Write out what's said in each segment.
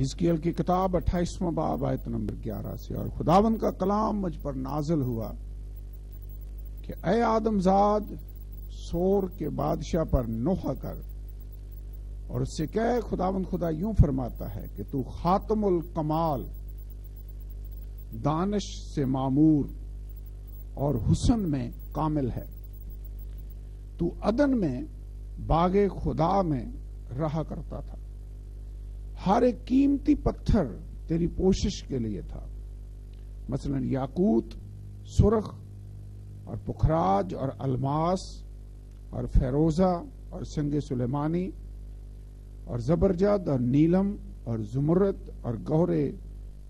ہزکیل کی کتاب اٹھائیسواں باب آیت نمبر گیارہ سے، اور خداون کا کلام مجھ پر نازل ہوا کہ اے آدم زاد، سور کے بادشاہ پر نوحہ کر، اور اس سے کہ خداون خدا یوں فرماتا ہے کہ تو خاتم الکمال دانش سے معمور اور حسن میں کامل ہے۔ تو ادن میں، باغ خدا میں رہا کرتا تھا۔ ہر ایک قیمتی پتھر تیری پوشش کے لیے تھا۔ مثلا یاقوت، سرخ اور پخراج اور الماس اور فیروزہ اور سنگ سلیمانی اور زبرجد اور نیلم اور زمرت اور گہرے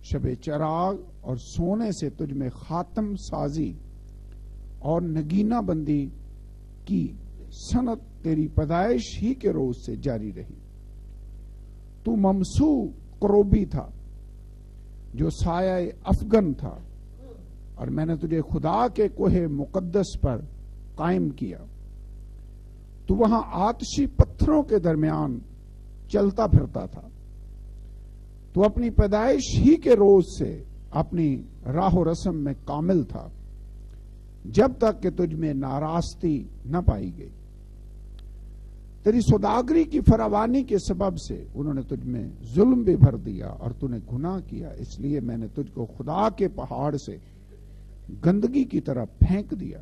شب چراغ اور سونے سے تجھ میں خاتم سازی اور نگینہ بندی کی صنعت تیری پیدائش ہی کے روز سے جاری رہی۔ تو ممسو کروبی تھا، جو سایہ افغن تھا۔ اور میں نے تجھے خدا کے کوہ مقدس پر قائم کیا۔ تو وہاں آتشی پتھروں کے درمیان چلتا پھرتا تھا۔ تو اپنی پیدائش ہی کے روز سے اپنی راہ و رسم میں کامل تھا، جب تک کہ تجھ میں ناراستی نہ پائی گئی۔ تیری سوداگری کی فراوانی کے سبب سے انہوں نے تجھ میں ظلم بھی بھر دیا اور تو نے گناہ کیا۔ اس لیے میں نے تجھ کو خدا کے پہاڑ سے گندگی کی طرح پھینک دیا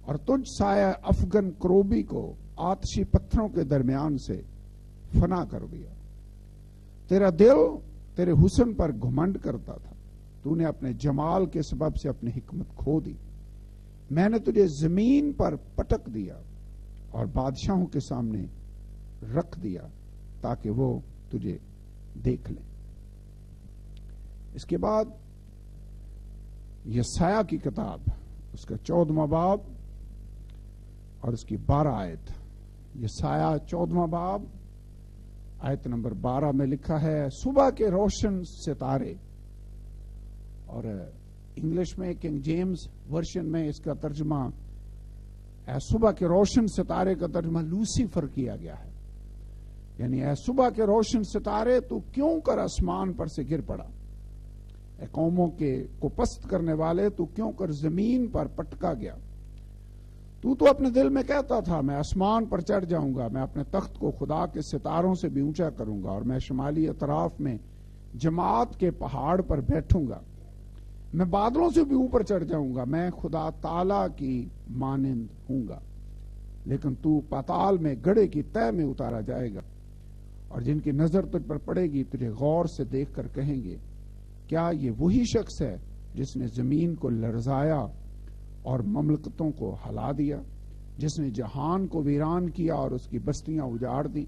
اور تجھ سایہ افغن کروبی کو آتشی پتھروں کے درمیان سے فنا کر دیا۔ تیرا دل تیرے حسن پر گھمنڈ کرتا تھا۔ تو نے اپنے جمال کے سبب سے اپنی حکمت کھو دی۔ میں نے تجھے زمین پر پٹک دیا۔ اور بادشاہوں کے سامنے رکھ دیا تاکہ وہ تجھے دیکھ لیں۔ اس کے بعد یہ سایہ کی کتاب، اس کا چودواں باب اور اس کی بارہ آیت۔ یہ سایہ چودواں باب، آیت نمبر بارہ میں لکھا ہے، صبح کے روشن ستارے۔ اور انگلش میں کنگ جیمز ورشن میں اس کا ترجمہ صبح کے روشن ستارے کا ترجمہ لوسیفر کیا گیا ہے۔ یعنی اے صبح کے روشن ستارے تو کیوں کر آسمان پر سے گر پڑا؟ اے قوموں کے کو پست کرنے والے تو کیوں کر زمین پر پٹکا گیا؟ تو تو اپنے دل میں کہتا تھا، میں آسمان پر چڑھ جاؤں گا، میں اپنے تخت کو خدا کے ستاروں سے بھی اونچا کروں گا اور میں شمالی اطراف میں جماعت کے پہاڑ پر بیٹھوں گا۔ میں بادلوں سے بھی اوپر چڑھ جاؤں گا، میں خدا تعالی کی مانند ہوں گا۔ لیکن تو پاتال میں گڑے کی طے میں اتارا جائے گا۔ اور جن کی نظر تجھ پر پڑے گی، تجھے غور سے دیکھ کر کہیں گے، کیا یہ وہی شخص ہے جس نے زمین کو لرزایا اور مملکتوں کو ہلا دیا، جس نے جہان کو ویران کیا اور اس کی بستیاں اجاڑ دی،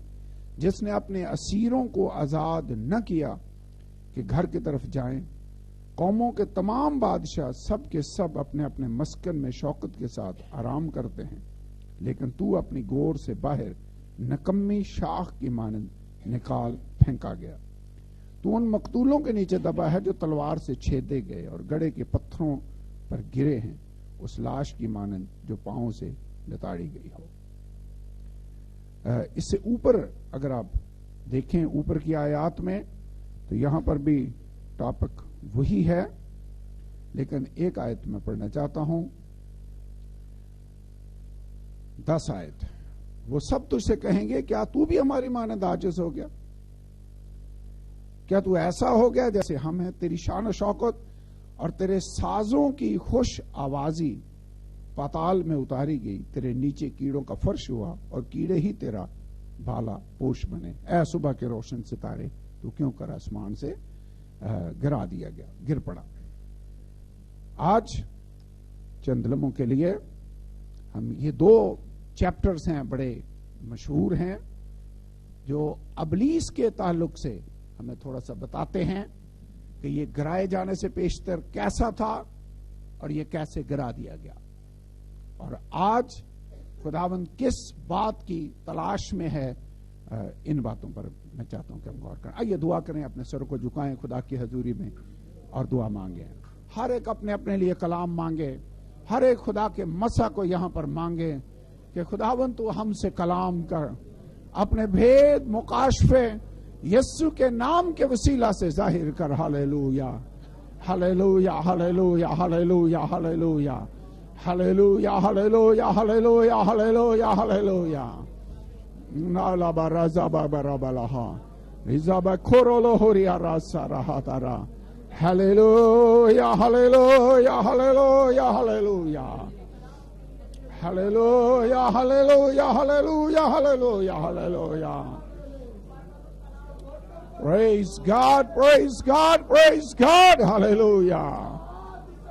جس نے اپنے اسیروں کو آزاد نہ کیا کہ گھر کی طرف جائیں؟ قوموں کے تمام بادشاہ سب کے سب اپنے اپنے مسکن میں شوقت کے ساتھ آرام کرتے ہیں۔ لیکن تو اپنی گور سے باہر نکمی شاخ کی مانند نکال پھینکا گیا۔ تو ان مقتولوں کے نیچے دبا ہے جو تلوار سے چھیدے گئے اور گڑے کے پتھروں پر گرے ہیں۔ اس لاش کی مانند جو پاؤں سے لتاڑی گئی ہو۔ اس سے اوپر اگر آپ دیکھیں اوپر کی آیات میں، تو یہاں پر بھی ٹاپک وہی ہے۔ لیکن ایک آیت میں پڑھنا چاہتا ہوں۔ دس آیت۔ وہ سب تجھ سے کہیں گے، کیا تو بھی ہماری مانند آجز ہو گیا؟ کیا تو ایسا ہو گیا جیسے ہم ہیں؟ تیری شان و شوقت اور تیرے سازوں کی خوش آوازی پاتال میں اتاری گئی۔ تیرے نیچے کیڑوں کا فرش ہوا اور کیڑے ہی تیرا بالا پوش بنے۔ اے صبح کے روشن ستارے، تو کیوں کر آسمان سے گرا دیا گیا، گر پڑا۔ آج چند لمحوں کے لیے ہم یہ دو چیپٹرز ہیں، بڑے مشہور ہیں، جو ابلیس کے تعلق سے ہمیں تھوڑا سا بتاتے ہیں کہ یہ گرائے جانے سے پیشتر کیسا تھا اور یہ کیسے گرا دیا گیا۔ اور آج خداون کس بات کی تلاش میں ہے ان باتوں پر میں چاہتا ہوں کہ ہم غور کریں۔ آئیے دعا کریں، اپنے سر کو جھکائیں خدا کی حضوری میں اور دعا مانگیں۔ ہر ایک اپنے اپنے لیے کلام مانگے۔ ہر ایک خدا کے مسا کو یہاں پر مانگے کہ خداون تو ہم سے کلام کر، اپنے بھید مقاشفے یسو کے نام کے وسیلہ سے ظاہر کر۔ Hallelujah hallelujah hallelujah hallelujah hallelujah hallelujah hallelujah hallelujah hallelujah hallelujah Hallelujah, hallelujah, hallelujah, hallelujah. Hallelujah, hallelujah, hallelujah, hallelujah, hallelujah. Praise God, praise God, praise God, hallelujah.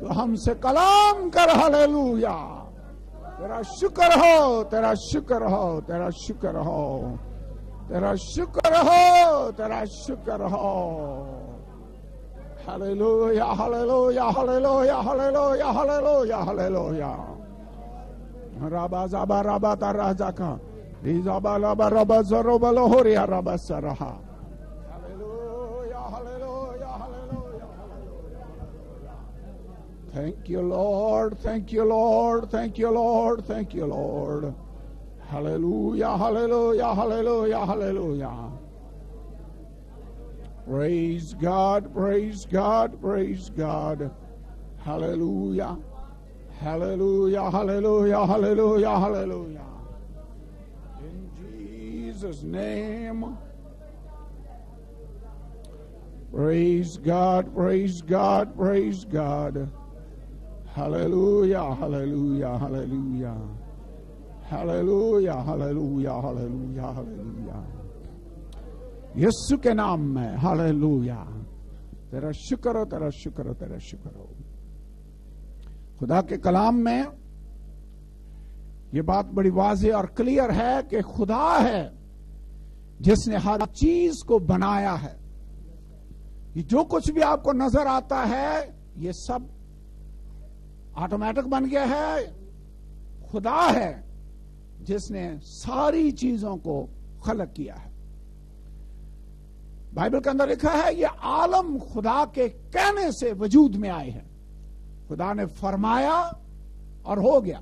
تو ہم سے کلام کر، ہاللویا! تیرا شکر ہو، تیرا شکر ہو، تیرا شکر ہو، تیرا شکر ہو، تیرا شکر ہو۔ Hallelujah hallelujah hallelujah hallelujah hallelujah hallelujah! رابا زابا، رابا تا راجا کا ریزابا لابا، رابا زروبا لہوریا رابا سرہا۔ Thank you, Lord. Thank you, Lord. Thank you, Lord. Thank you, Lord. Hallelujah, hallelujah, hallelujah, hallelujah. Praise God, praise God, praise God. Hallelujah. Hallelujah, hallelujah, hallelujah, hallelujah. In Jesus' name. Praise God, praise God, praise God. Hallelujah, hallelujah, hallelujah. Hallelujah, hallelujah, hallelujah, hallelujah. یسو کے نام میں hallelujah تیرا شکر ہو تیرا شکر ہو تیرا شکر ہو خدا کے کلام میں یہ بات بڑی واضح اور کلیئر ہے کہ خدا ہے جس نے ہر چیز کو بنایا ہے یہ جو کچھ بھی آپ کو نظر آتا ہے یہ سب آٹومیٹک بن گیا ہے، خدا ہے، جس نے ساری چیزوں کو خلق کیا ہے۔ بائبل کے اندر لکھا ہے، یہ عالم خدا کے کہنے سے وجود میں آئے ہیں۔ خدا نے فرمایا اور ہو گیا۔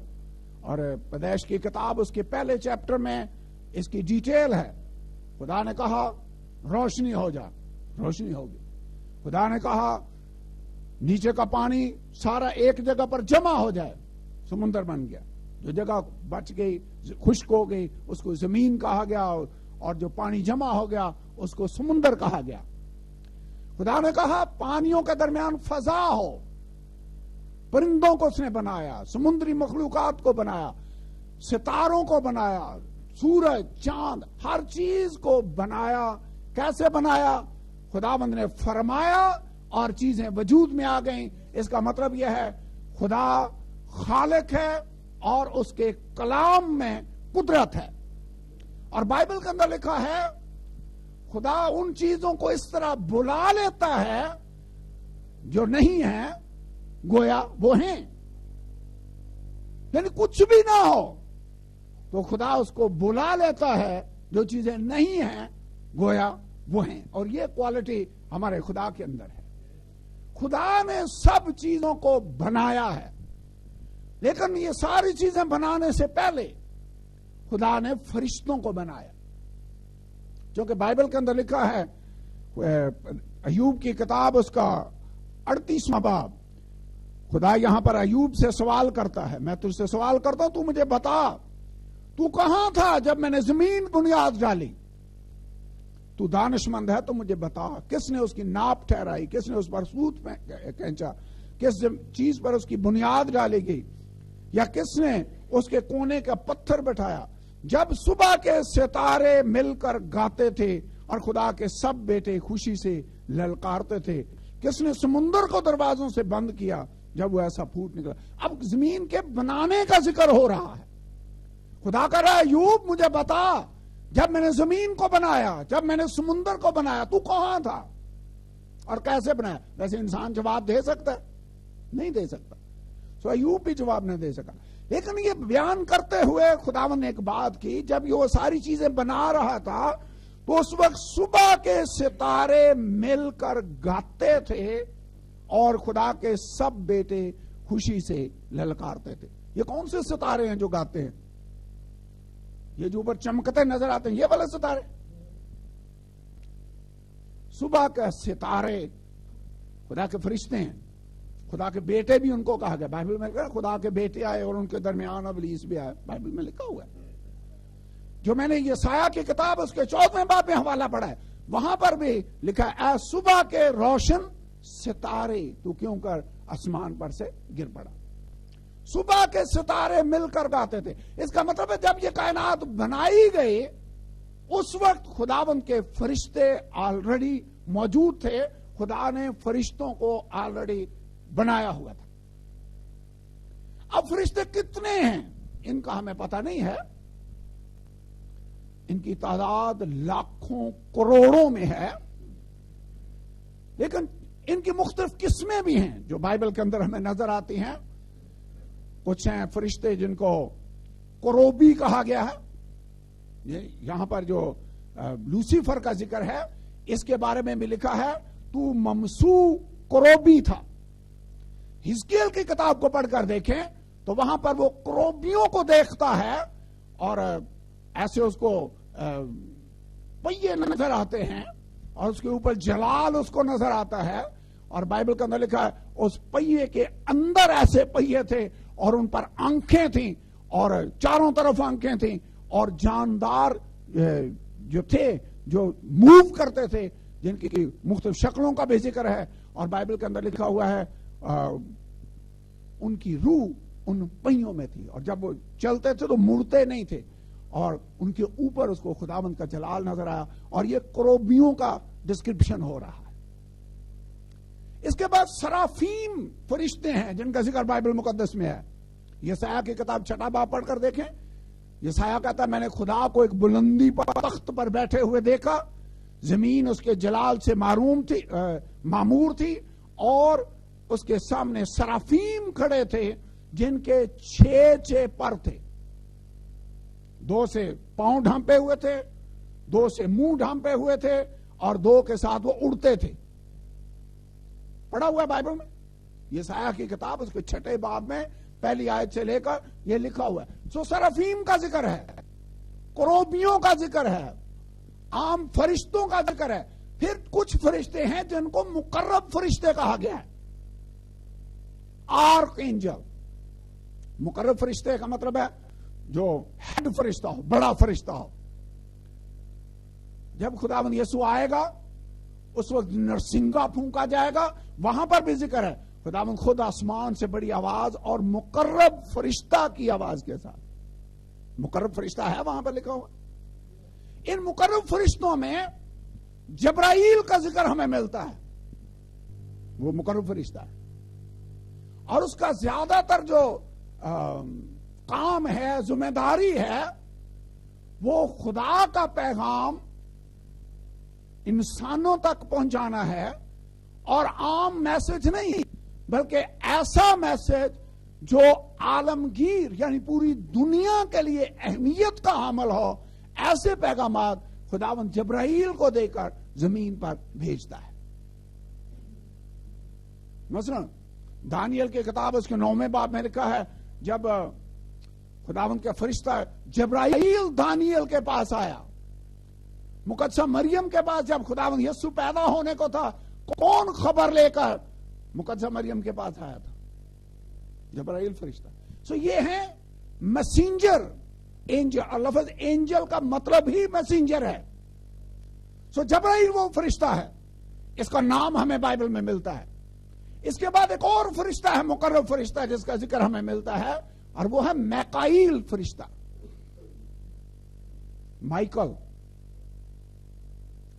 اور پدیش کی کتاب اس کے پہلے چیپٹر میں اس کی ڈیٹیل ہے۔ خدا نے کہا، روشنی ہو جا، روشنی ہوگی۔ خدا نے کہا نیچے کا پانی سارا ایک جگہ پر جمع ہو جائے، سمندر بن گیا۔ جو جگہ بچ گئی، خشک ہو گئی، اس کو زمین کہا گیا اور جو پانی جمع ہو گیا، اس کو سمندر کہا گیا۔ خدا نے کہا، پانیوں کے درمیان فضا ہو۔ پرندوں کو اس نے بنایا، سمندری مخلوقات کو بنایا، ستاروں کو بنایا، سورج، چاند، ہر چیز کو بنایا۔ کیسے بنایا؟ خدا بند نے فرمایا اور چیزیں وجود میں آ گئیں۔ اس کا مطلب یہ ہے، خدا خالق ہے اور اس کے کلام میں قدرت ہے۔ اور بائبل کے اندر لکھا ہے، خدا ان چیزوں کو اس طرح بلا لیتا ہے جو نہیں ہے، گویا وہ ہیں۔ یعنی کچھ بھی نہ ہو، تو خدا اس کو بلا لیتا ہے جو چیزیں نہیں ہیں، گویا وہ ہیں۔ اور یہ کوالٹی ہمارے خدا کے اندر ہے۔ خدا نے سب چیزوں کو بنایا ہے۔ لیکن یہ ساری چیزیں بنانے سے پہلے خدا نے فرشتوں کو بنایا۔ جو کہ بائبل کے اندر لکھا ہے ایوب کی کتاب، اس کا اڑتیسواں باب۔ خدا یہاں پر ایوب سے سوال کرتا ہے۔ میں تجھ سے سوال کرتا ہوں، تو مجھے بتا۔ تو کہاں تھا جب میں نے زمین بنیاد ڈالی؟ تو دانش مند ہے تو مجھے بتا۔ کس نے اس کی ناپ ٹھہرائی؟ کس نے اس پر سوت کھینچا؟ کس چیز پر اس کی بنیاد ڈالی گئی؟ یا کس نے اس کے کونے کا پتھر بٹھایا؟ جب صبح کے ستارے مل کر گاتے تھے اور خدا کے سب بیٹے خوشی سے للکارتے تھے، کس نے سمندر کو دروازوں سے بند کیا جب وہ ایسا پھوٹ نکلا؟ اب زمین کے بنانے کا ذکر ہو رہا ہے۔ خدا کر رہا ہے یوب مجھے بتا۔ جب میں نے زمین کو بنایا، جب میں نے سمندر کو بنایا، تو کہاں تھا؟ اور کیسے بنایا؟ ویسے انسان جواب دے سکتا ہے؟ نہیں دے سکتا۔ سو ایوب بھی جواب نہیں دے سکا۔ لیکن یہ بیان کرتے ہوئے خداون نے ایک بات کی، جب یہ وہ ساری چیزیں بنا رہا تھا، تو اس وقت صبح کے ستارے مل کر گاتے تھے اور خدا کے سب بیٹے خوشی سے للکارتے تھے۔ یہ کون سے ستارے ہیں جو گاتے ہیں؟ یہ جو اوپر چمکتے نظر آتے ہیں، یہ والے ستارے۔ صبح کے ستارے خدا کے فرشتے ہیں، خدا کے بیٹے بھی ان کو کہا گیا۔ بائبل میں لکھا خدا کے بیٹے آئے اور ان کے درمیان ابلیس بھی آئے۔ بائبل میں لکھا ہوا ہے۔ جو میں نے یہ سایہ کی کتاب، اس کے چودہ باب میں حوالہ پڑھا ہے، وہاں پر بھی لکھا ہے، اے صبح کے روشن ستارے، تو کیوں کر آسمان پر سے گر پڑا؟ صبح کے ستارے مل کر گاتے تھے۔ اس کا مطلب ہے جب یہ کائنات بنائی گئی، اس وقت خداون کے فرشتے آلریڈی موجود تھے۔ خدا نے فرشتوں کو آلریڈی بنایا ہوا تھا۔ اب فرشتے کتنے ہیں؟ ان کا ہمیں پتہ نہیں ہے۔ ان کی تعداد لاکھوں کروڑوں میں ہے۔ لیکن ان کی مختلف قسمیں بھی ہیں جو بائبل کے اندر ہمیں نظر آتی ہیں۔ کچھ ہیں فرشتے جن کو کروبی کہا گیا ہے۔ یہاں پر جو لوسیفر کا ذکر ہے، اس کے بارے میں بھی لکھا ہے، تو ممسو کروبی تھا۔ ہسکیل کی کتاب کو پڑھ کر دیکھیں تو وہاں پر وہ کروبیوں کو دیکھتا ہے اور ایسے اس کو پہیے نظر آتے ہیں اور اس کے اوپر جلال اس کو نظر آتا ہے اور بائبل کے اندر لکھا ہے، اس پہیے کے اندر ایسے پہیے تھے اور ان پر آنکھیں تھیں اور چاروں طرف آنکھیں تھیں اور جاندار جو تھے، جو موو کرتے تھے، جن کی مختلف شکلوں کا بھی ذکر ہے اور بائبل کے اندر لکھا ہوا ہے ان کی روح ان پہیوں میں تھی اور جب وہ چلتے تھے تو مڑتے نہیں تھے اور ان کے اوپر اس کو خداوند کا جلال نظر آیا اور یہ کروبیوں کا ڈسکرپشن ہو رہا۔ ہے اس کے بعد سرافیم فرشتے ہیں جن کا ذکر بائبل مقدس میں ہے۔ یہ سایہ کی کتاب چھٹا باپ پڑھ کر دیکھیں۔ یہ سایہ کہتا ہے، میں نے خدا کو ایک بلندی پر تخت پر بیٹھے ہوئے دیکھا۔ زمین اس کے جلال سے معروم تھی معمور تھی اور اس کے سامنے سرافیم کھڑے تھے جن کے چھ چھ پر تھے۔ دو سے پاؤں ڈھانپے ہوئے تھے، دو سے منہ ڈھانپے ہوئے تھے اور دو کے ساتھ وہ اڑتے تھے۔ پڑھا ہوا ہے بائبل میں۔ یہ سایہ کی کتاب، اس کے چھٹے باب میں پہلی آیت سے لے کر یہ لکھا ہوا ہے۔ سو سرفیم کا ذکر ہے کروبیوں کا ذکر ہے، عام فرشتوں کا ذکر ہے۔ پھر کچھ فرشتے ہیں جن کو مقرب فرشتے کہا گیا ہے۔ آرک اینجل، مقرب فرشتے کا مطلب ہے جو ہیڈ فرشتہ ہو، بڑا فرشتہ ہو۔ جب خدا بند یسو آئے گا اس وقت نرسنگا پھونکا جائے گا، وہاں پر بھی ذکر ہے۔ خدا بند خود آسمان سے بڑی آواز اور مقرب فرشتہ کی آواز کے ساتھ۔ مقرب فرشتہ ہے وہاں پر لکھا ہوا۔ ان مقرب فرشتوں میں جبرائیل کا ذکر ہمیں ملتا ہے۔ وہ مقرب فرشتہ ہے۔ اور اس کا زیادہ تر جو کام ہے، ذمہ داری ہے، وہ خدا کا پیغام انسانوں تک پہنچانا ہے اور عام میسج نہیں، بلکہ ایسا میسج جو عالمگیر یعنی پوری دنیا کے لیے اہمیت کا حامل ہو، ایسے پیغامات خداون جبرائیل کو دے کر زمین پر بھیجتا ہے۔ مثلا دانیل کی کتاب اس کے نومے باب میں لکھا ہے، جب خداون کا فرشتہ جبرائیل دانیل کے پاس آیا مقدسہ مریم کے پاس جب خداون یسو پیدا ہونے کو تھا، کون خبر لے کر مقدسہ مریم کے پاس آیا تھا؟ جبرائیل فرشتہ۔ سو یہ ہے مسینجر اینجل لفظ اینجل کا مطلب ہی مسینجر ہے۔ سو جبرائیل وہ فرشتہ ہے۔ اس کا نام ہمیں بائبل میں ملتا ہے۔ اس کے بعد ایک اور فرشتہ ہے مقرر فرشتہ، جس کا ذکر ہمیں ملتا ہے، اور وہ ہے میکائل فرشتہ۔ مائیکل۔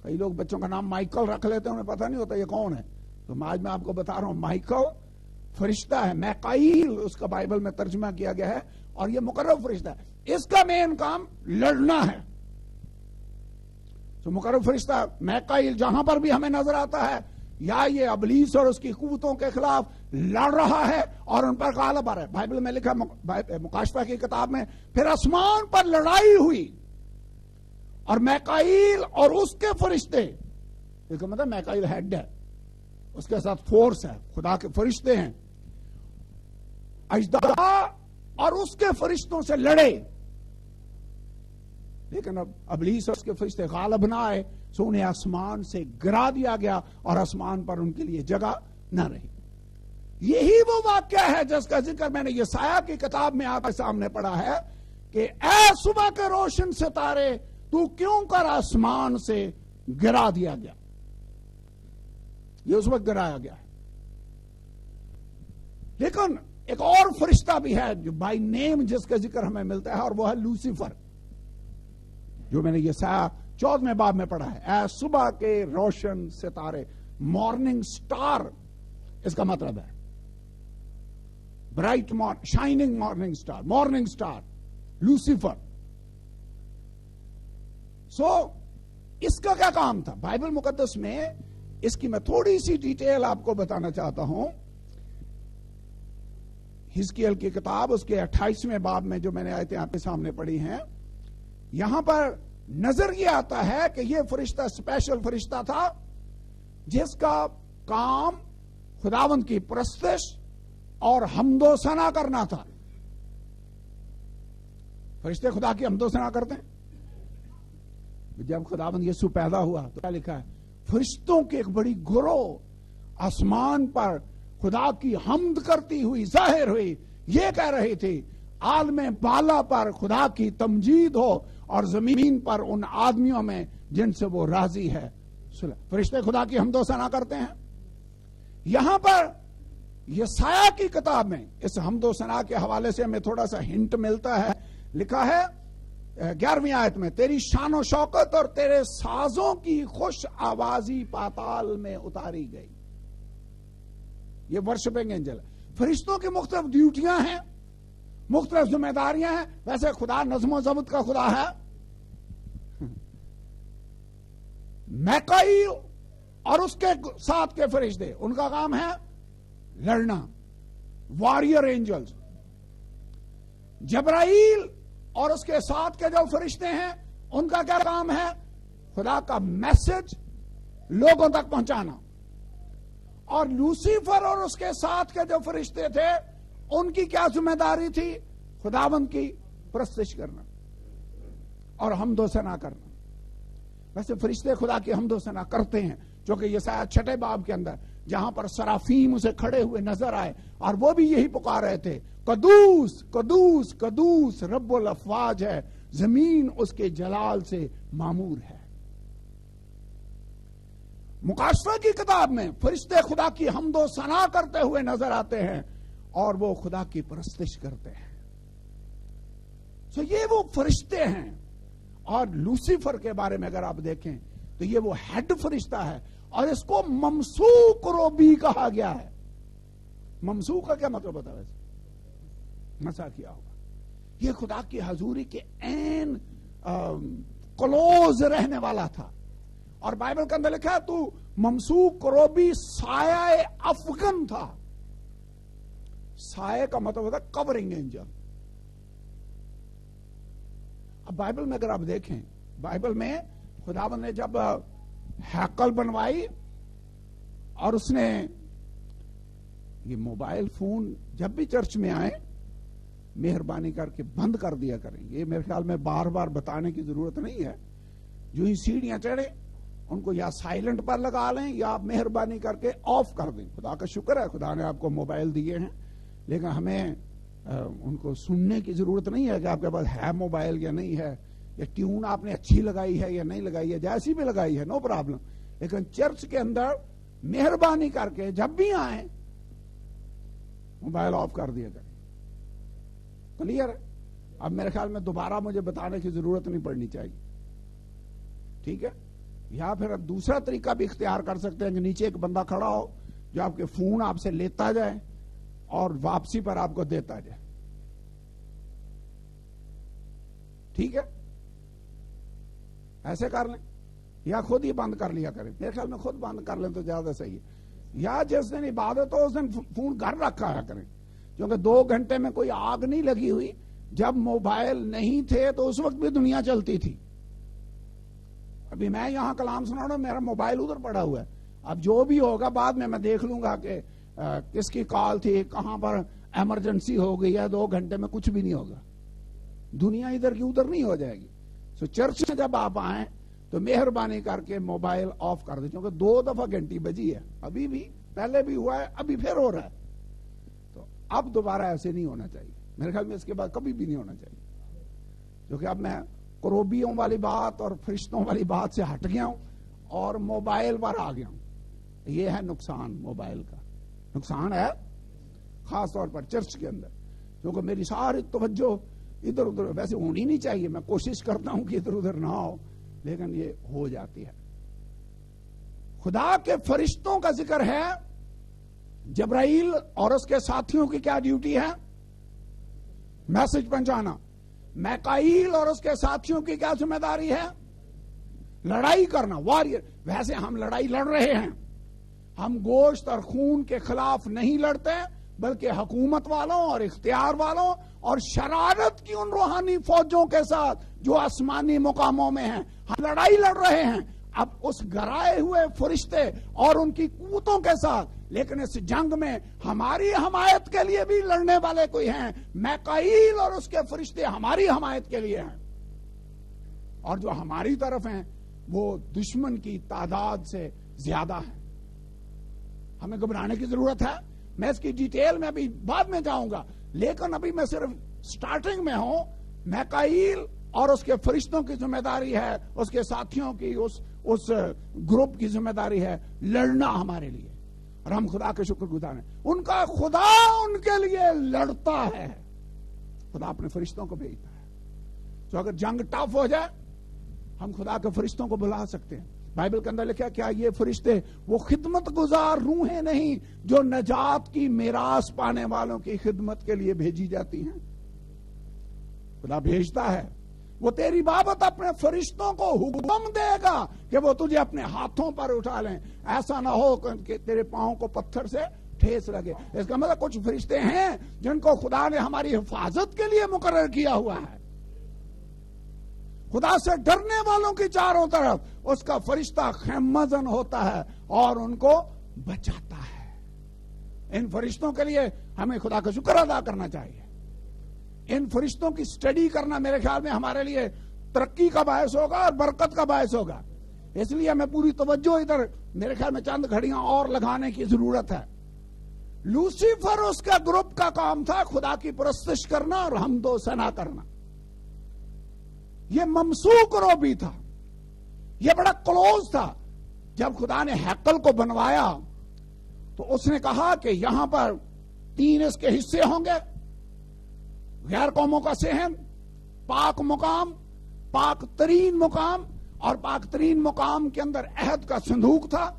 کئی لوگ بچوں کا نام مائیکل رکھ لیتے ہیں، انہیں پتہ نہیں ہوتا یہ کون ہے۔ تو آج میں آپ کو بتا رہا ہوں، مائیکل فرشتہ ہے میکائل اس کا بائبل میں ترجمہ کیا گیا ہے اور یہ مقرر فرشتہ ہے۔ اس کا مین کام لڑنا ہے۔ تو مقرر فرشتہ میکائل جہاں پر بھی ہمیں نظر آتا ہے، یا یہ ابلیس اور اس کی قوتوں کے خلاف لڑ رہا ہے اور ان پر غالب آ رہا ہے۔ بائبل میں لکھا مکاشفہ کی کتاب میں، پھر آسمان پر لڑائی ہوئی۔ اور میکائل اور اس کے فرشتے مطلب میکائل ہیڈ ہے، اس کے ساتھ فورس ہے، خدا کے فرشتے ہیں۔ اجدا اور اس کے فرشتوں سے لڑے۔ لیکن اب ابلیس اس کے فرشتے غالب نہ آئے، سو انہیں آسمان سے گرا دیا گیا اور آسمان پر ان کے لیے جگہ نہ رہی۔ یہی وہ واقعہ ہے جس کا ذکر میں نے یہ سایہ کی کتاب میں آپ کے سامنے پڑھا ہے کہ اے صبح کے روشن ستارے تو کیوں کر آسمان سے گرا دیا گیا؟ یہ اس وقت گرایا گیا ہے۔ لیکن ایک اور فرشتہ بھی ہے جو بائی نیم جس کا ذکر ہمیں ملتا ہے اور وہ ہے لوسیفر، جو میں نے یہ سایہ چودہ باب میں پڑھا ہے۔ اے صبح کے روشن ستارے مارننگ سٹار اس کا مطلب ہے۔ Bright shining morning star morning star Lucifer. So اس کا کیا کام تھا؟ بائبل مقدس میں اس کی میں تھوڑی سی ڈیٹیل آپ کو بتانا چاہتا ہوں۔ ہزکیل کی کتاب، اس کے اٹھائیسویں باب میں جو میں نے آئے تھے آپ کے سامنے پڑھی ہیں، یہاں پر نظر یہ آتا ہے کہ یہ فرشتہ اسپیشل فرشتہ تھا، جس کا کام خداوند کی پرستش اور حمد و سنا کرنا تھا۔ فرشتے خدا کی حمد و سنا کرتے ہیں۔ جب خداوند یسو پیدا ہوا تو کیا لکھا ہے؟ فرشتوں کی ایک بڑی گروہ آسمان پر خدا کی حمد کرتی ہوئی، ظاہر ہوئی، یہ کہہ رہی تھی، عالم بالا پر خدا کی تمجید ہو اور زمین پر ان آدمیوں میں جن سے وہ راضی ہے۔ فرشتے خدا کی حمد و سنا کرتے ہیں۔ یہاں پر یہ سایہ کی کتاب میں اس حمد و سنا کے حوالے سے ہمیں تھوڑا سا ہنٹ ملتا ہے۔ لکھا ہے گیارہویں آیت میں، تیری شان و شوکت اور تیرے سازوں کی خوش آوازی پاتال میں اتاری گئی۔ یہ ورشپنگ اینجل فرشتوں کی مختلف ڈیوٹیاں ہیں، مختلف ذمہ داریاں ہیں۔ ویسے خدا نظم و ضبط کا خدا ہے۔ میکائی اور اس کے ساتھ کے فرشتے، ان کا کام ہے لڑنا۔ وارئر اینجلز جبرائیل اور اس کے ساتھ کے جو فرشتے ہیں، ان کا کیا کام ہے؟ خدا کا میسج لوگوں تک پہنچانا۔ اور لوسیفر اور اس کے ساتھ کے جو فرشتے تھے، ان کی کیا ذمہ داری تھی؟ خداوند کی پرستش کرنا۔ اور حمد و سنا کرنا۔ ویسے فرشتے خدا کی حمد و سنا کرتے ہیں جو کہ یہ شاید چھٹے باب کے اندر، جہاں پر سرافیم اسے کھڑے ہوئے نظر آئے، اور وہ بھی یہی پکار رہے تھے۔ قدوس قدوس قدوس، رب الافواج ہے۔ زمین اس کے جلال سے معمور ہے۔ مقاشفہ کی کتاب میں فرشتے خدا کی حمد و سنا کرتے ہوئے نظر آتے ہیں اور وہ خدا کی پرستش کرتے ہیں۔ سو یہ وہ فرشتے ہیں۔ اور لوسیفر کے بارے میں اگر آپ دیکھیں تو یہ وہ ہیڈ فرشتہ ہے۔ اور اس کو ممسوک رو بھی کہا گیا ہے۔ ممسوک کا کیا مطلب بتا ویسے مسا کیا ہوگا۔ یہ خدا کی حضوری کے این کلوز رہنے والا تھا۔ اور بائبل کے اندر لکھا تو ممسوک کروبی سایہ افغن تھا۔ سائے کا مطلب ہوتا ہے کورنگ اینجل اب بائبل میں اگر آپ دیکھیں، بائبل میں خدا نے جب ہیکل بنوائی اور اس نے یہ موبائل فون جب بھی چرچ میں آئے مہربانی کر کے بند کر دیا کریں یہ میرے خیال میں بار بار بتانے کی ضرورت نہیں ہے۔ جو ہی سیڑھیاں چڑھے ان کو یا سائلنٹ پر لگا لیں یا آپ مہربانی کر کے آف کر دیں۔ خدا کا شکر ہے، خدا نے آپ کو موبائل دیے ہیں۔ لیکن ہمیں ان کو سننے کی ضرورت نہیں ہے کہ آپ کے پاس ہے موبائل یا نہیں ہے، یا ٹیون آپ نے اچھی لگائی ہے یا نہیں لگائی ہے، جیسی بھی لگائی ہے نو پرابلم لیکن چرچ کے اندر مہربانی کر کے جب بھی آئیں موبائل آف کر دیا کریں۔ کلیئر اب میرے خیال میں دوبارہ مجھے بتانے کی ضرورت نہیں پڑنی چاہیے۔ ٹھیک ہے؟ یا پھر اب دوسرا طریقہ بھی اختیار کر سکتے ہیں کہ نیچے ایک بندہ کھڑا ہو جو آپ کے فون آپ سے لیتا جائے اور واپسی پر آپ کو دیتا جائے۔ ٹھیک ہے؟ ایسے کر لیں یا خود ہی بند کر لیا کریں۔ میرے خیال میں خود بند کر لیں تو زیادہ صحیح ہے۔ یا جس دن عبادت ہو، اس دن فون گھر رکھا کریں۔ کیونکہ دو گھنٹے میں کوئی آگ نہیں لگی ہوئی۔ جب موبائل نہیں تھے تو اس وقت بھی دنیا چلتی تھی۔ ابھی میں یہاں کلام سنا رہا ہوں، میرا موبائل ادھر پڑا ہوا ہے۔ اب جو بھی ہوگا بعد میں میں دیکھ لوں گا کہ کس کی کال تھی، کہاں پر ایمرجنسی ہو گئی ہے، دو گھنٹے میں کچھ بھی نہیں ہوگا۔ دنیا ادھر کی ادھر نہیں ہو جائے گی۔ سو چرچ میں جب آپ آئیں تو مہربانی کر کے موبائل آف کر دیں۔ کیونکہ دو دفعہ گھنٹی بجی ہے۔ ابھی بھی، پہلے بھی ہوا ہے، ابھی پھر ہو رہا ہے۔ اب دوبارہ ایسے نہیں ہونا چاہیے۔ میرے خیال میں اس کے بعد کبھی بھی نہیں ہونا چاہیے۔ کیونکہ اب میں کروبیوں والی بات اور فرشتوں والی بات سے ہٹ گیا ہوں اور موبائل پر آ گیا ہوں۔ یہ ہے نقصان موبائل کا۔ نقصان ہے خاص طور پر چرچ کے اندر۔ کیونکہ میری ساری توجہ ادھر ادھر، ویسے ہونی نہیں چاہیے، میں کوشش کرتا ہوں کہ ادھر ادھر نہ ہو، لیکن یہ ہو جاتی ہے۔ خدا کے فرشتوں کا ذکر ہے جبرائیل اور اس کے ساتھیوں کی کیا ڈیوٹی ہے؟ میسج پہنچانا۔ میکائیل اور اس کے ساتھیوں کی کیا ذمہ داری ہے؟ لڑائی کرنا۔ وارئر ویسے ہم لڑائی لڑ رہے ہیں۔ ہم گوشت اور خون کے خلاف نہیں لڑتے، بلکہ حکومت والوں اور اختیار والوں اور شرارت کی ان روحانی فوجوں کے ساتھ جو آسمانی مقاموں میں ہیں۔ ہم لڑائی لڑ رہے ہیں۔ اب اس گرائے ہوئے فرشتے اور ان کی قوتوں کے ساتھ لیکن اس جنگ میں ہماری حمایت کے لیے بھی لڑنے والے کوئی ہیں، میکائیل اور اس کے فرشتے ہماری حمایت کے لیے ہیں۔ اور جو ہماری طرف ہیں، وہ دشمن کی تعداد سے زیادہ ہیں۔ ہمیں گھبرانے کی ضرورت ہے۔ میں اس کی ڈیٹیل میں ابھی بعد میں جاؤں گا، لیکن ابھی میں صرف سٹارٹنگ میں ہوں۔ میکائیل اور اس کے فرشتوں کی ذمہ داری ہے، اس کے ساتھیوں کی، اس اس گروپ کی ذمہ داری ہے، لڑنا ہمارے لیے۔ اور ہم خدا کے شکر گزار ہیں۔ ان کا خدا ان کے لیے لڑتا ہے۔ خدا اپنے فرشتوں کو بھیجتا ہے۔ تو اگر جنگ ٹف ہو جائے، ہم خدا کے فرشتوں کو بلا سکتے ہیں۔ بائبل کے اندر لکھا کیا یہ فرشتے وہ خدمت گزار روحیں نہیں جو نجات کی میراث پانے والوں کی خدمت کے لیے بھیجی جاتی ہیں؟ خدا بھیجتا ہے۔ وہ تیری بابت اپنے فرشتوں کو حکم دے گا کہ وہ تجھے اپنے ہاتھوں پر اٹھا لیں۔ ایسا نہ ہو کہ تیرے پاؤں کو پتھر سے ٹھیس لگے۔ اس کا مطلب کچھ فرشتے ہیں جن کو خدا نے ہماری حفاظت کے لیے مقرر کیا ہوا ہے۔ خدا سے ڈرنے والوں کی چاروں طرف اس کا فرشتہ خیمزن ہوتا ہے اور ان کو بچاتا ہے۔ ان فرشتوں کے لیے ہمیں خدا کا شکر ادا کرنا چاہیے۔ ان فرشتوں کی سٹڈی کرنا میرے خیال میں ہمارے لیے ترقی کا باعث ہوگا اور برکت کا باعث ہوگا۔ اس لیے ہمیں پوری توجہ ادھر میرے خیال میں چند گھڑیاں اور لگانے کی ضرورت ہے۔ لوسیفر اس کا گروپ کا کام تھا خدا کی پرستش کرنا اور ہم دو سنا کرنا۔ یہ ممسوک رو بھی تھا۔ یہ بڑا کلوز تھا۔ جب خدا نے ہیکل کو بنوایا تو اس نے کہا کہ یہاں پر تین اس کے حصے ہوں گے۔ غیر قوموں کا سہن پاک مقام، پاک ترین مقام، اور پاک ترین مقام کے اندر عہد کا صندوق تھا۔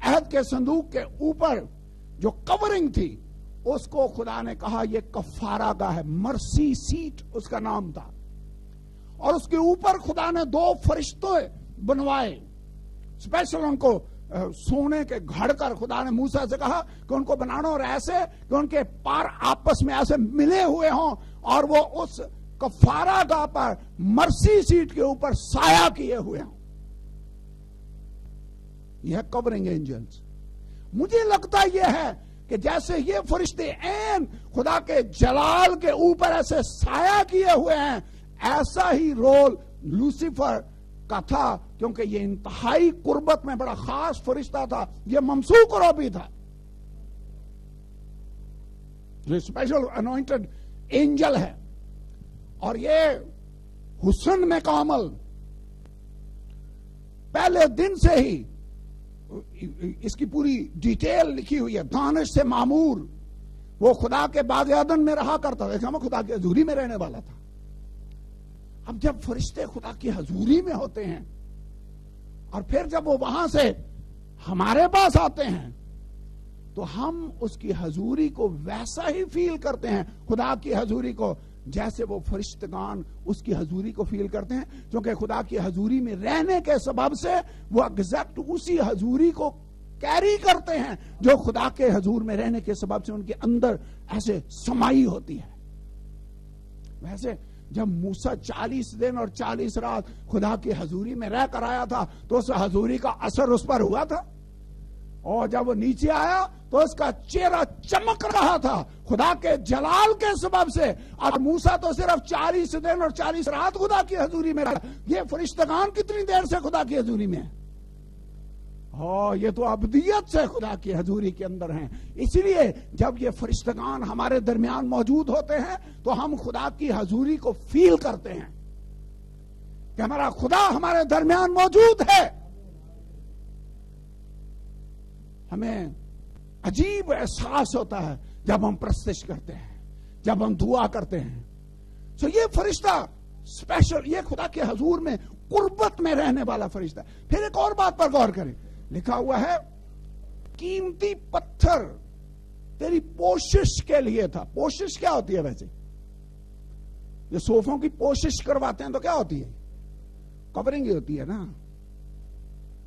عہد کے صندوق کے اوپر جو کورنگ تھی، اس کو خدا نے کہا یہ کفارہ کا ہے، مرسی سیٹ اس کا نام تھا۔ اور اس کے اوپر خدا نے دو فرشتوں بنوائے اسپیشل ان کو سونے کے گھڑ کر خدا نے موسا سے کہا کہ ان کو بنانا اور ایسے کہ ان کے پار آپس میں ایسے ملے ہوئے ہوں اور وہ اس کفارہ گاہ پر مرسی سیٹ کے اوپر سایہ کیے ہوئے ہوں۔ یہ کورنگ اینجلس مجھے لگتا یہ ہے کہ جیسے یہ فرشتے این خدا کے جلال کے اوپر ایسے سایہ کیے ہوئے ہیں، ایسا ہی رول لوسیفر کا تھا کیونکہ یہ انتہائی قربت میں بڑا خاص فرشتہ تھا، یہ ممسوک رو بھی تھا۔ جو اسپیشل انوائنٹڈ اینجل ہے۔ اور یہ حسن میں کامل۔ پہلے دن سے ہی اس کی پوری ڈیٹیل لکھی ہوئی ہے، دانش سے معمور۔ وہ خدا کے باغ عدن میں رہا کرتا تھا۔ خدا کے حضوری میں رہنے والا تھا۔ اب جب فرشتے خدا کی حضوری میں ہوتے ہیں اور پھر جب وہ وہاں سے ہمارے پاس آتے ہیں، تو ہم اس کی حضوری کو ویسا ہی فیل کرتے ہیں، خدا کی حضوری کو جیسے وہ فرشتگان اس کی حضوری کو فیل کرتے ہیں کیونکہ خدا کی حضوری میں رہنے کے سبب سے وہ ایگزیکٹ اسی حضوری کو کیری کرتے ہیں جو خدا کے حضور میں رہنے کے سبب سے ان کے اندر ایسے سمائی ہوتی ہے۔ ویسے جب موسا چالیس دن اور چالیس رات خدا کی حضوری میں رہ کر آیا تھا، تو اس حضوری کا اثر اس پر ہوا تھا۔ اور جب وہ نیچے آیا، تو اس کا چہرہ چمک رہا تھا۔ خدا کے جلال کے سبب سے۔ اور موسا تو صرف چالیس دن اور چالیس رات خدا کی حضوری میں رہا۔ یہ فرشتگان کتنی دیر سے خدا کی حضوری میں ہاں یہ تو ابدیت سے خدا کی حضوری کے اندر ہیں۔ اس لیے جب یہ فرشتگان ہمارے درمیان موجود ہوتے ہیں، تو ہم خدا کی حضوری کو فیل کرتے ہیں کہ ہمارا خدا ہمارے درمیان موجود ہے۔ ہمیں عجیب احساس ہوتا ہے جب ہم پرستش کرتے ہیں، جب ہم دعا کرتے ہیں۔ سو یہ فرشتہ اسپیشل یہ خدا کے حضور میں قربت میں رہنے والا فرشتہ پھر ایک اور بات پر غور کریں۔ لکھا ہوا ہے، قیمتی پتھر تیری پوشش کے لیے تھا۔ پوشش کیا ہوتی ہے ویسے؟ یہ سوفوں کی پوشش کرواتے ہیں تو کیا ہوتی ہے؟ کورنگ ہی ہوتی ہے نا۔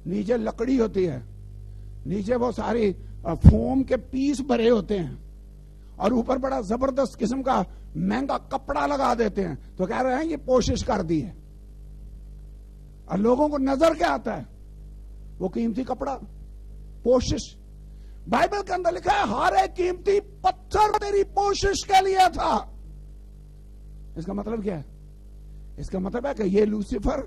نیچے لکڑی ہوتی ہے۔ نیچے وہ ساری فوم کے پیس بھرے ہوتے ہیں۔ اور اوپر بڑا زبردست قسم کا مہنگا کپڑا لگا دیتے ہیں۔ تو کہہ رہے ہیں، یہ پوشش کر دی ہے۔ اور لوگوں کو نظر کیا آتا ہے؟ وہ قیمتی کپڑا، پوشش۔ بائبل کے اندر لکھا ہے، ہر ایک قیمتی پتھر تیری پوشش کے لیے تھا۔ اس کا مطلب کیا ہے؟ اس کا مطلب ہے کہ یہ لوسیفر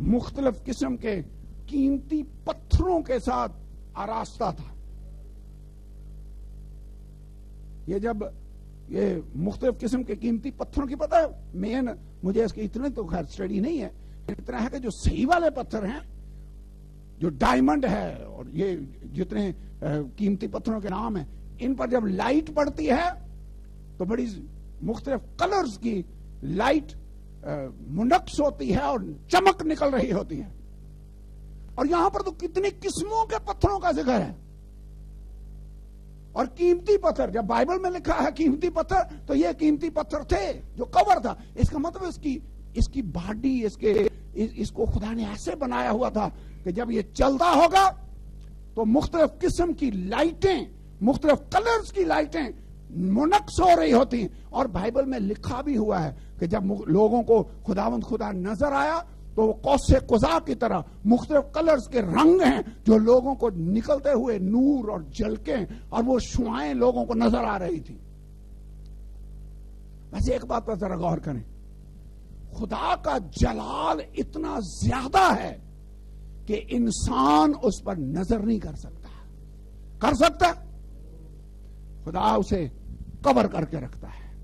مختلف قسم کے قیمتی پتھروں کے ساتھ آراستہ تھا۔ یہ جب یہ مختلف قسم کے قیمتی پتھروں کی پتہ ہے، مین، مجھے اس کے اتنے تو خیر اسٹڈی نہیں ہے اتنا ہے کہ جو صحیح والے پتھر ہیں جو ڈائمنڈ ہے اور یہ جتنے قیمتی پتھروں کے نام ہیں، ان پر جب لائٹ پڑتی ہے، تو بڑی مختلف کلرز کی لائٹ منقص ہوتی ہے اور چمک نکل رہی ہوتی ہے۔ اور یہاں پر تو کتنی قسموں کے پتھروں کا ذکر ہے۔ اور قیمتی پتھر، جب بائبل میں لکھا ہے قیمتی پتھر، تو یہ قیمتی پتھر تھے جو کور تھا۔ اس کا مطلب اس کی اس کی باڈی، اس کے، اس کو خدا نے ایسے بنایا ہوا تھا کہ جب یہ چلتا ہوگا تو مختلف قسم کی لائٹیں، مختلف کلرز کی لائٹیں منقص ہو رہی ہوتی ہیں۔ اور بائبل میں لکھا بھی ہوا ہے کہ جب لوگوں کو خداوند خدا نظر آیا تو وہ کوسے قزا کی طرح مختلف کلرز کے رنگ ہیں جو لوگوں کو نکلتے ہوئے نور اور جلکیں اور وہ شوائیں لوگوں کو نظر آ رہی تھی ویسے ایک بات پر ذرا غور کریں۔ خدا کا جلال اتنا زیادہ ہے کہ انسان اس پر نظر نہیں کر سکتا۔ کر سکتا؟ خدا اسے کور کر کے رکھتا ہے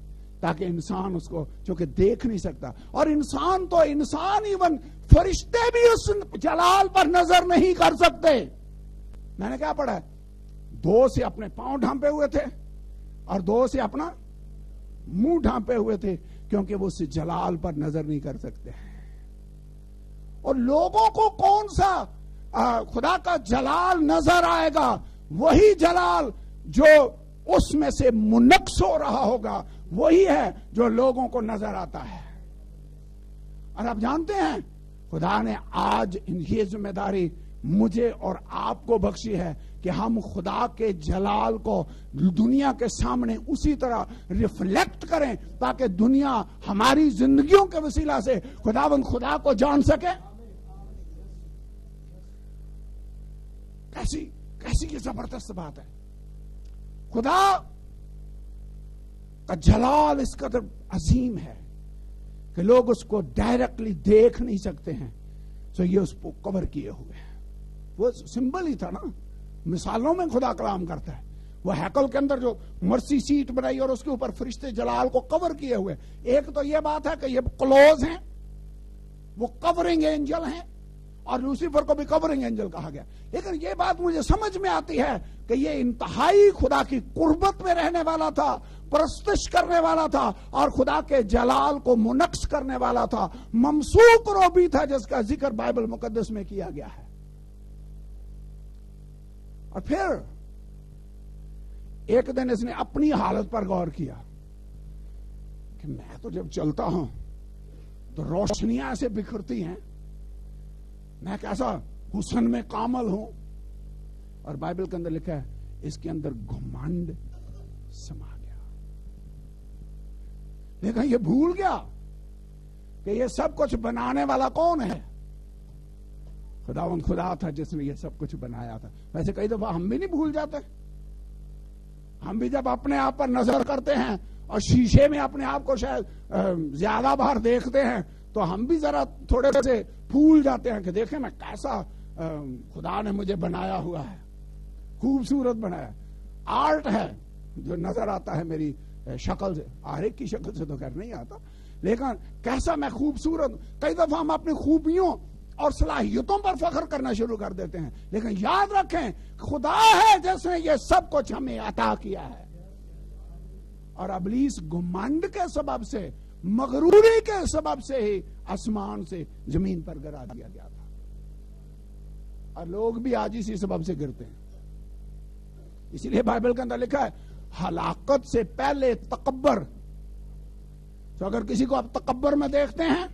تاکہ انسان اس کو چونکہ دیکھ نہیں سکتا۔ اور انسان تو انسان ایون فرشتے بھی اس جلال پر نظر نہیں کر سکتے۔ میں نے کیا پڑھا دو سے اپنے پاؤں ڈھانپے ہوئے تھے اور دو سے اپنا منہ ڈھانپے ہوئے تھے کیونکہ وہ اس جلال پر نظر نہیں کر سکتے۔ ہیں اور لوگوں کو کون سا خدا کا جلال نظر آئے گا، وہی جلال جو اس میں سے منقص ہو رہا ہوگا، وہی ہے جو لوگوں کو نظر آتا ہے۔ اور آپ جانتے ہیں، خدا نے آج یہ ذمہ داری مجھے اور آپ کو بخشی ہے کہ ہم خدا کے جلال کو دنیا کے سامنے اسی طرح ریفلیکٹ کریں تاکہ دنیا ہماری زندگیوں کے وسیلہ سے خدا خدا کو جان سکے۔ کیسی کیسی یہ زبردست بات ہے؟ خدا کا جلال اس قدر عظیم ہے کہ لوگ اس کو ڈائریکٹلی دیکھ نہیں سکتے ہیں، تو یہ اس کو کور کیے ہوئے ہیں۔ وہ سمبل ہی تھا نا۔ مثالوں میں خدا کلام کرتا ہے۔ وہ ہیکل کے اندر جو مرسی سیٹ بنائی اور اس کے اوپر فرشتے جلال کو کور کیے ہوئے۔ ایک تو یہ بات ہے کہ یہ کلوز ہیں، وہ کورنگ اینجل ہیں۔ اور لوسیفر کو بھی کورنگ اینجل کہا گیا۔ لیکن یہ بات مجھے سمجھ میں آتی ہے کہ یہ انتہائی خدا کی قربت میں رہنے والا تھا، پرستش کرنے والا تھا اور خدا کے جلال کو منقص کرنے والا تھا۔ ممسوک رو بھی تھا جس کا ذکر بائبل مقدس میں کیا گیا ہے۔ اور پھر ایک دن اس نے اپنی حالت پر غور کیا کہ میں تو جب چلتا ہوں تو روشنیاں ایسے بکھرتی ہیں میں کیسا حسن میں کامل ہوں۔ اور بائبل کے اندر لکھا ہے، اس کے اندر گھمنڈ سما گیا۔ لیکن یہ بھول گیا کہ یہ سب کچھ بنانے والا کون ہے۔ خدا خدا تھا جس نے یہ سب کچھ بنایا تھا۔ ویسے کئی دفعہ ہم بھی نہیں بھول جاتے۔ ہم بھی جب اپنے آپ پر نظر کرتے ہیں اور شیشے میں اپنے آپ کو شاید زیادہ بار دیکھتے ہیں، تو ہم بھی ذرا تھوڑے سے پھول جاتے ہیں کہ دیکھیں میں کیسا خدا نے مجھے بنایا ہوا ہے، خوبصورت بنایا آرٹ ہے جو نظر آتا ہے میری شکل سے۔ ہر ایک کی شکل سے تو خیر نہیں آتا۔ لیکن کیسا میں خوبصورت، کئی دفعہ ہم اپنی خوبیوں اور صلاحیتوں پر فخر کرنا شروع کر دیتے ہیں۔ لیکن یاد رکھیں، خدا ہے جس نے یہ سب کچھ ہمیں عطا کیا ہے۔ اور ابلیس گمنڈ کے سبب سے، مغروری کے سبب سے ہی آسمان سے زمین پر گرا دیا گیا تھا۔ اور لوگ بھی آج اسی سبب سے گرتے ہیں۔ اسی لیے بائبل کے اندر لکھا ہے، ہلاکت سے پہلے تکبر۔ تو اگر کسی کو آپ تکبر میں دیکھتے ہیں،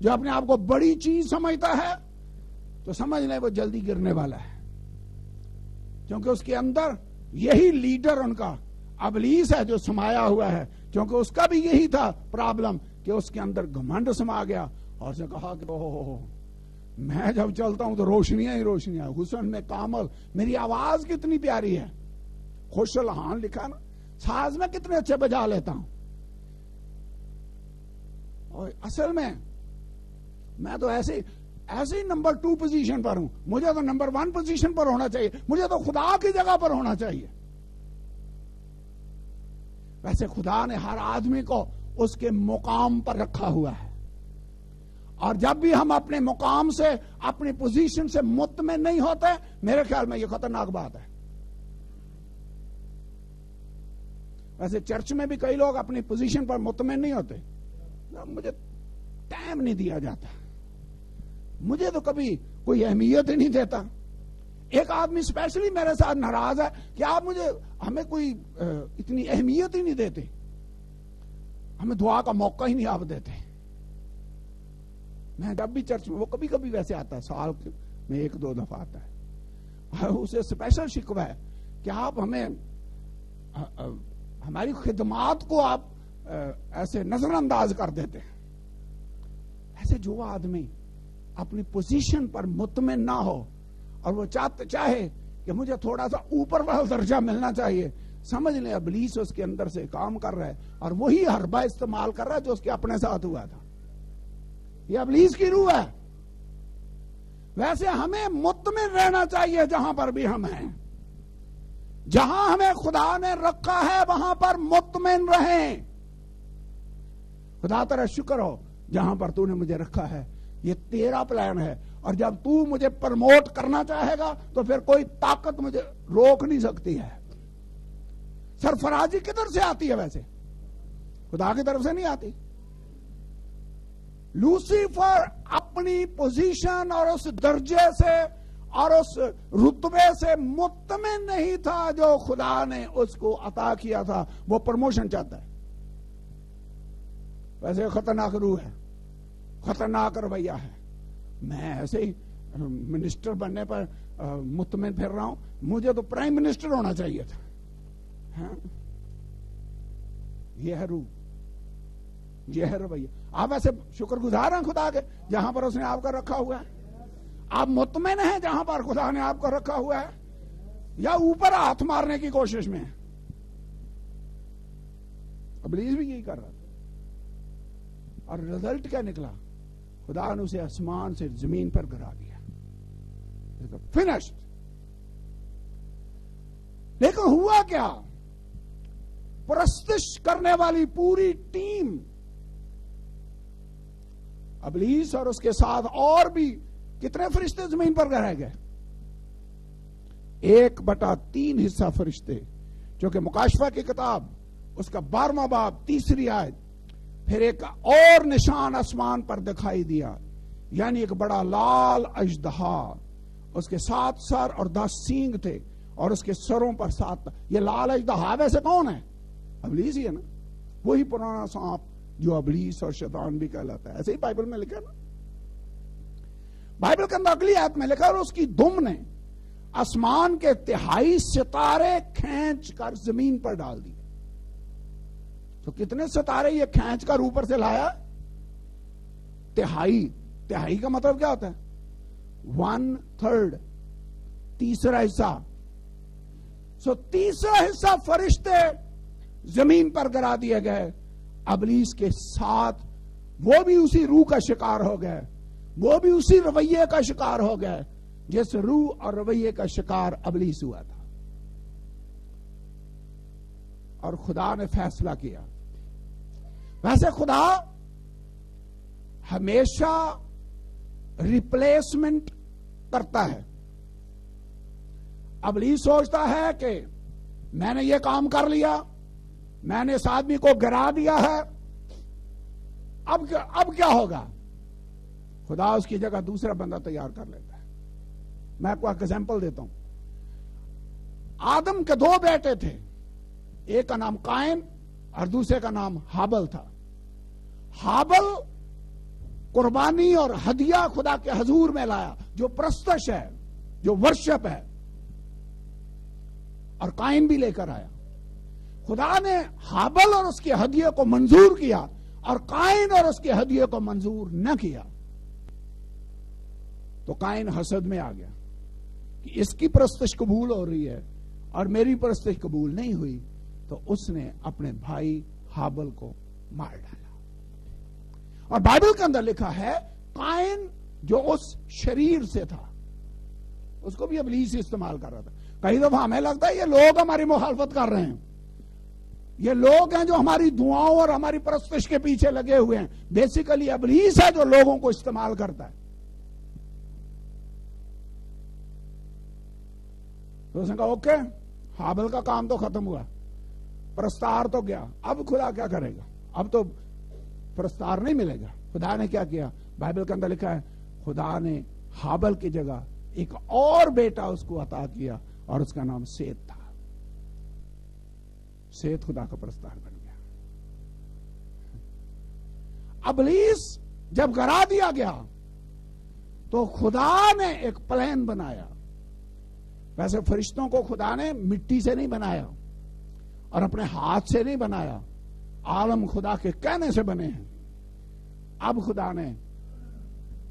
جو اپنے آپ کو بڑی چیز سمجھتا ہے، تو سمجھ لیں وہ جلدی گرنے والا ہے۔ کیونکہ اس کے اندر یہی لیڈر ان کا ابلیس ہے جو سمایا ہوا ہے۔ کیونکہ اس کا بھی یہی تھا پرابلم۔ کہ اس کے اندر گھمنڈ سما گیا اور اسے کہا کہ میں جب چلتا ہوں تو روشنیاں ہی روشنیاں حسن میں کامل، میری آواز کتنی پیاری ہے۔ خوش الحان لکھا نا، ساز میں کتنے اچھے بجا لیتا ہوں۔ اور اصل میں میں تو ایسے ایسے ہی نمبر ٹو پوزیشن پر ہوں۔ مجھے تو نمبر ون پوزیشن پر ہونا چاہیے۔ مجھے تو خدا کی جگہ پر ہونا چاہیے۔ ویسے خدا نے ہر آدمی کو اس کے مقام پر رکھا ہوا ہے۔ اور جب بھی ہم اپنے مقام سے، اپنی پوزیشن سے مطمئن نہیں ہوتے، میرے خیال میں یہ خطرناک بات ہے۔ ویسے چرچ میں بھی کئی لوگ اپنی پوزیشن پر مطمئن نہیں ہوتے۔ مجھے ٹائم نہیں دیا جاتا۔ مجھے تو کبھی کوئی اہمیت ہی نہیں دیتا۔ ایک آدمی اسپیشلی میرے ساتھ ناراض ہے کہ آپ مجھے، ہمیں کوئی اتنی اہمیت ہی نہیں دیتے۔ ہمیں دعا کا موقع ہی نہیں آپ دیتے۔ میں جب بھی چرچ میں وہ کبھی کبھی ویسے آتا ہے، سال میں ایک دو دفعہ آتا ہے۔ اسے اسپیشل شکوہ ہے کہ آپ ہمیں ہماری خدمات کو آپ، ایسے نظر انداز کر دیتے ہیں۔ ایسے جو آدمی اپنی پوزیشن پر مطمئن نہ ہو اور وہ چاہتے چاہے کہ مجھے تھوڑا سا اوپر والا درجہ ملنا چاہیے۔ سمجھ لیں، ابلیس اس کے اندر سے کام کر رہا ہے اور وہی حربہ استعمال کر رہا ہے جو اس کے اپنے ساتھ ہوا تھا۔ یہ ابلیس کی روح ہے۔ ویسے ہمیں مطمئن رہنا چاہیے جہاں پر بھی ہم ہیں۔ جہاں ہمیں خدا نے رکھا ہے، وہاں پر مطمئن رہیں۔ خدا ترا شکر ہو، جہاں پر تو نے مجھے رکھا ہے، یہ تیرا پلان ہے۔ اور جب تو مجھے پرموٹ کرنا چاہے گا، تو پھر کوئی طاقت مجھے روک نہیں سکتی ہے۔ سرفرازی کدھر سے آتی ہے ویسے؟ خدا کی طرف سے نہیں آتی۔ لوسیفر اپنی پوزیشن اور اس درجے سے اور اس رتبے سے مطمئن نہیں تھا جو خدا نے اس کو عطا کیا تھا۔ وہ پرموشن چاہتا ہے۔ ویسے خطرناک روح ہے۔ خطرناک رویہ ہے۔ میں ایسے ہی منسٹر بننے پر مطمئن پھر رہا ہوں۔ مجھے تو پرائم منسٹر ہونا چاہیے تھا۔ ہاں؟ یہ ہے روح یہ ہے رویہ آپ ایسے شکر گزار ہیں خدا کے جہاں پر اس نے آپ کا رکھا ہوا ہے؟ آپ مطمئن ہیں جہاں پر خدا نے آپ کو رکھا ہوا ہے؟ یا اوپر ہاتھ مارنے کی کوشش میں ابلیز بھی یہی کر رہا تھا۔ اور رزلٹ کیا نکلا؟ خدا نے اسے آسمان سے زمین پر گرا دیا۔ فنشڈ لیکن ہوا کیا؟ پرستش کرنے والی پوری ٹیم۔ ابلیس اور اس کے ساتھ اور بھی کتنے فرشتے زمین پر گرائے گئے؟ ایک بٹا تین حصہ فرشتے، جو کہ مکاشفہ کی کتاب، اس کا بارہواں باب، تیسری آیت، پھر ایک اور نشان آسمان پر دکھائی دیا یعنی ایک بڑا لال اجدہا اس کے سات سر اور دس سینگ تھے اور اس کے سروں پر سات، یہ لال اجدہا ویسے کون ہے؟ ابلیس ہی ہے نا۔ وہی پرانا سانپ جو ابلیس اور شیطان بھی کہلاتا ہے۔ ایسے ہی بائبل میں لکھا نا۔ بائبل کے اندر اگلی آیت میں لکھا اور اس کی دم نے آسمان کے تہائی ستارے کھینچ کر زمین پر ڈال دیے۔ تو کتنے ستارے یہ کھینچ کر اوپر سے لایا؟ تہائی۔ تہائی کا مطلب کیا ہوتا ہے؟ ون تھرڈ تیسرا حصہ۔ سو تیسرا حصہ فرشتے زمین پر گرا دیے گئے۔ ابلیس کے ساتھ وہ بھی اسی روح کا شکار ہو گئے۔ وہ بھی اسی رویے کا شکار ہو گئے۔ جس روح اور رویے کا شکار ابلیس ہوا تھا۔ اور خدا نے فیصلہ کیا۔ ویسے خدا ہمیشہ ریپلیسمنٹ کرتا ہے۔ ابلی سوچتا ہے کہ میں نے یہ کام کر لیا۔ میں نے اس آدمی کو گرا دیا ہے۔ اب اب کیا ہوگا؟ خدا اس کی جگہ دوسرا بندہ تیار کر لیتا ہے۔ میں آپ کو ایگزامپل دیتا ہوں۔ آدم کے دو بیٹے تھے۔ ایک کا نام قائم اور دوسرے کا نام ہابل تھا۔ ہابل قربانی اور ہدیہ خدا کے حضور میں لایا، جو پرستش ہے، جو ورشپ ہے۔ اور قائم بھی لے کر آیا۔ خدا نے ہابل اور اس کے ہدیے کو منظور کیا اور قائن اور اس کے ہدیے کو منظور نہ کیا۔ تو قائن حسد میں آ گیا کہ اس کی پرستش قبول ہو رہی ہے اور میری پرستش قبول نہیں ہوئی، تو اس نے اپنے بھائی ہابل کو مار ڈالا۔ اور بائبل کے اندر لکھا ہے قائن جو اس شریر سے تھا، اس کو بھی ابلیس استعمال کر رہا تھا۔ کئی دفعہ ہمیں لگتا ہے یہ لوگ ہماری مخالفت کر رہے ہیں۔ یہ لوگ ہیں جو ہماری دعاؤں اور ہماری پرستش کے پیچھے لگے ہوئے ہیں۔ بیسیکلی ابلیس ہے جو لوگوں کو استعمال کرتا ہے۔ تو اس نے کہا، اوکے، حابل کا کام تو ختم ہوا پرستار تو گیا۔ اب خدا کیا کرے گا؟ اب تو پرستار نہیں ملے گا۔ خدا نے کیا کیا؟ بائبل کے اندر لکھا ہے، خدا نے حابل کی جگہ ایک اور بیٹا اس کو عطا کیا اور اس کا نام سیت تھا۔ سیت خدا کا پرستار بن گیا۔ ابلیس جب گرا دیا گیا، تو خدا نے ایک پلان بنایا۔ ویسے فرشتوں کو خدا نے مٹی سے نہیں بنایا اور اپنے ہاتھ سے نہیں بنایا، عالم خدا کے کہنے سے بنے ہیں۔ اب خدا نے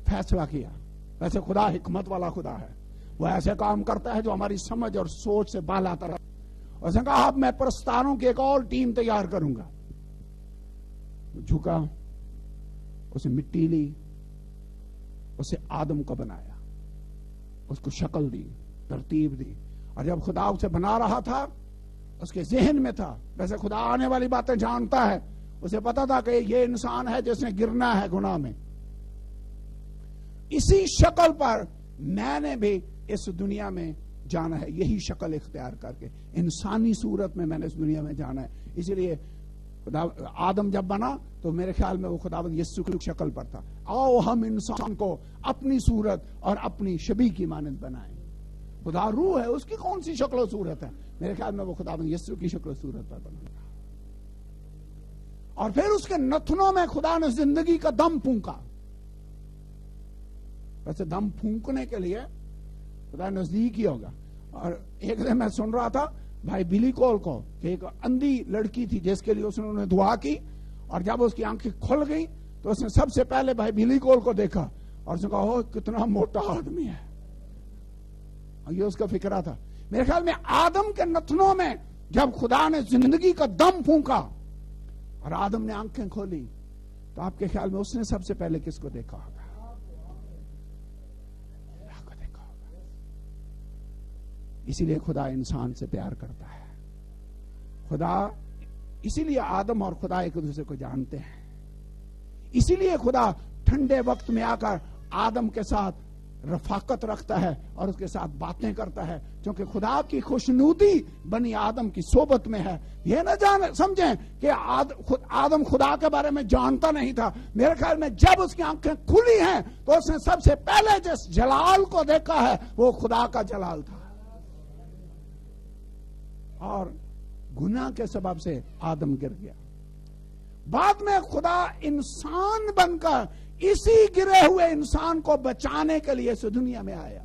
فیصلہ کیا۔ ویسے خدا حکمت والا خدا ہے۔ وہ ایسے کام کرتا ہے جو ہماری سمجھ اور سوچ سے بالا طرح اس نے کہا، اب میں پرستاروں کی ایک اور ٹیم تیار کروں گا۔ جھکا، اسے مٹی لی، اسے آدم کو بنایا، اس کو شکل دی، ترتیب دی۔ اور جب خدا اسے بنا رہا تھا، اس کے ذہن میں تھا۔ ویسے خدا آنے والی باتیں جانتا ہے۔ اسے پتا تھا کہ یہ انسان ہے جس نے گرنا ہے گناہ میں۔ اسی شکل پر میں نے بھی اس دنیا میں جانا ہے، یہی شکل اختیار کر کے۔ انسانی صورت میں میں نے اس دنیا میں جانا ہے۔ اسی لیے خدا، آدم جب بنا تو میرے خیال میں وہ خدا یسو کی شکل پر تھا۔ آؤ ہم انسان کو اپنی صورت اور اپنی شبی کی مانند بنائیں۔ خدا روح ہے، اس کی کون سی شکل و صورت ہے؟ میرے خیال میں وہ خدا یسو کی شکل و صورت پر بنا۔ اور پھر اس کے نتنوں میں خدا نے زندگی کا دم پھونکا۔ ویسے دم پھونکنے کے لیے خدا نزدیک ہی ہوگا۔ اور ایک دن میں سن رہا تھا، بھائی بلی کول کو، کہ ایک اندھی لڑکی تھی جس کے لیے اس نے دعا کی، اور جب اس کی آنکھیں کھل گئی تو اس نے سب سے پہلے بھائی بلی کول کو دیکھا، اور اس نے کہا کتنا موٹا آدمی ہے۔ یہ اس کا فکرہ تھا۔ میرے خیال میں آدم کے نتنوں میں جب خدا نے زندگی کا دم پھونکا اور آدم نے آنکھیں کھولی، تو آپ کے خیال میں اس نے سب سے پہلے کس کو دیکھا؟ اسی لیے خدا انسان سے پیار کرتا ہے۔ خدا اسی لیے آدم اور خدا ایک دوسرے کو جانتے ہیں۔ اسی لیے خدا ٹھنڈے وقت میں آ کر آدم کے ساتھ رفاقت رکھتا ہے اور اس کے ساتھ باتیں کرتا ہے۔ کیونکہ خدا کی خوشنودی بنی آدم کی صحبت میں ہے۔ یہ نہ جان سمجھیں کہ آدم خدا کے بارے میں جانتا نہیں تھا۔ میرے خیال میں جب اس کی آنکھیں کھلی ہیں تو اس نے سب سے پہلے جس جلال کو دیکھا ہے وہ خدا کا جلال تھا۔ اور گناہ کے سبب سے آدم گر گیا۔ بعد میں خدا انسان بن کر اسی گرے ہوئے انسان کو بچانے کے لیے اس دنیا میں آیا۔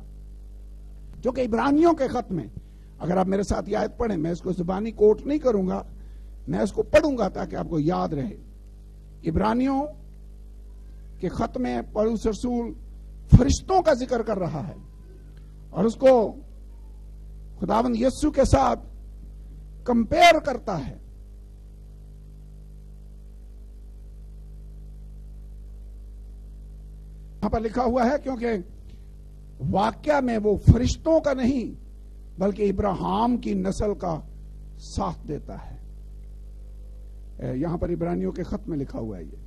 جو کہ عبرانیوں کے خط میں، اگر آپ میرے ساتھ یاد پڑھیں، میں اس کو زبانی کوٹ نہیں کروں گا، میں اس کو پڑھوں گا تاکہ آپ کو یاد رہے۔ عبرانیوں کے خط میں پڑوس رسول فرشتوں کا ذکر کر رہا ہے اور اس کو خداوند یسو کے ساتھ کمپیئر کرتا ہے۔ یہاں پر لکھا ہوا ہے کیونکہ واقعہ میں وہ فرشتوں کا نہیں، بلکہ ابراہم کی نسل کا ساتھ دیتا ہے۔ یہاں پر ابرانیوں کے خط میں لکھا ہوا ہے یہ۔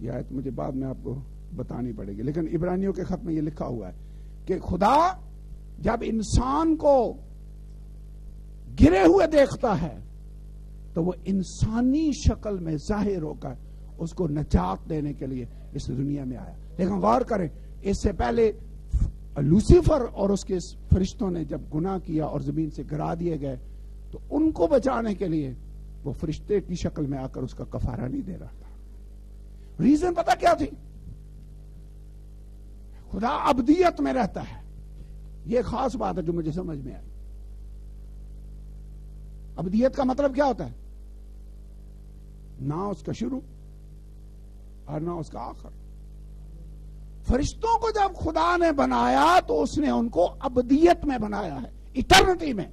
یہ آیت مجھے بعد میں آپ کو بتانی پڑے گی، لیکن ابرانیوں کے خط میں یہ لکھا ہوا ہے کہ خدا جب انسان کو گرے ہوئے دیکھتا ہے، تو وہ انسانی شکل میں ظاہر ہو کر اس کو نجات دینے کے لیے اس دنیا میں آیا۔ لیکن غور کریں، اس سے پہلے لوسیفر اور اس کے فرشتوں نے جب گناہ کیا اور زمین سے گرا دیے گئے، تو ان کو بچانے کے لیے وہ فرشتے کی شکل میں آ کر اس کا کفارہ نہیں دے رہا تھا۔ ریزن پتا کیا تھی؟ خدا ابدیت میں رہتا ہے۔ یہ خاص بات ہے جو مجھے سمجھ میں آئی۔ ابدیت کا مطلب کیا ہوتا ہے؟ نہ اس کا شروع اور نہ اس کا آخر۔ فرشتوں کو جب خدا نے بنایا تو اس نے ان کو ابدیت میں بنایا ہے اٹرنٹی میں۔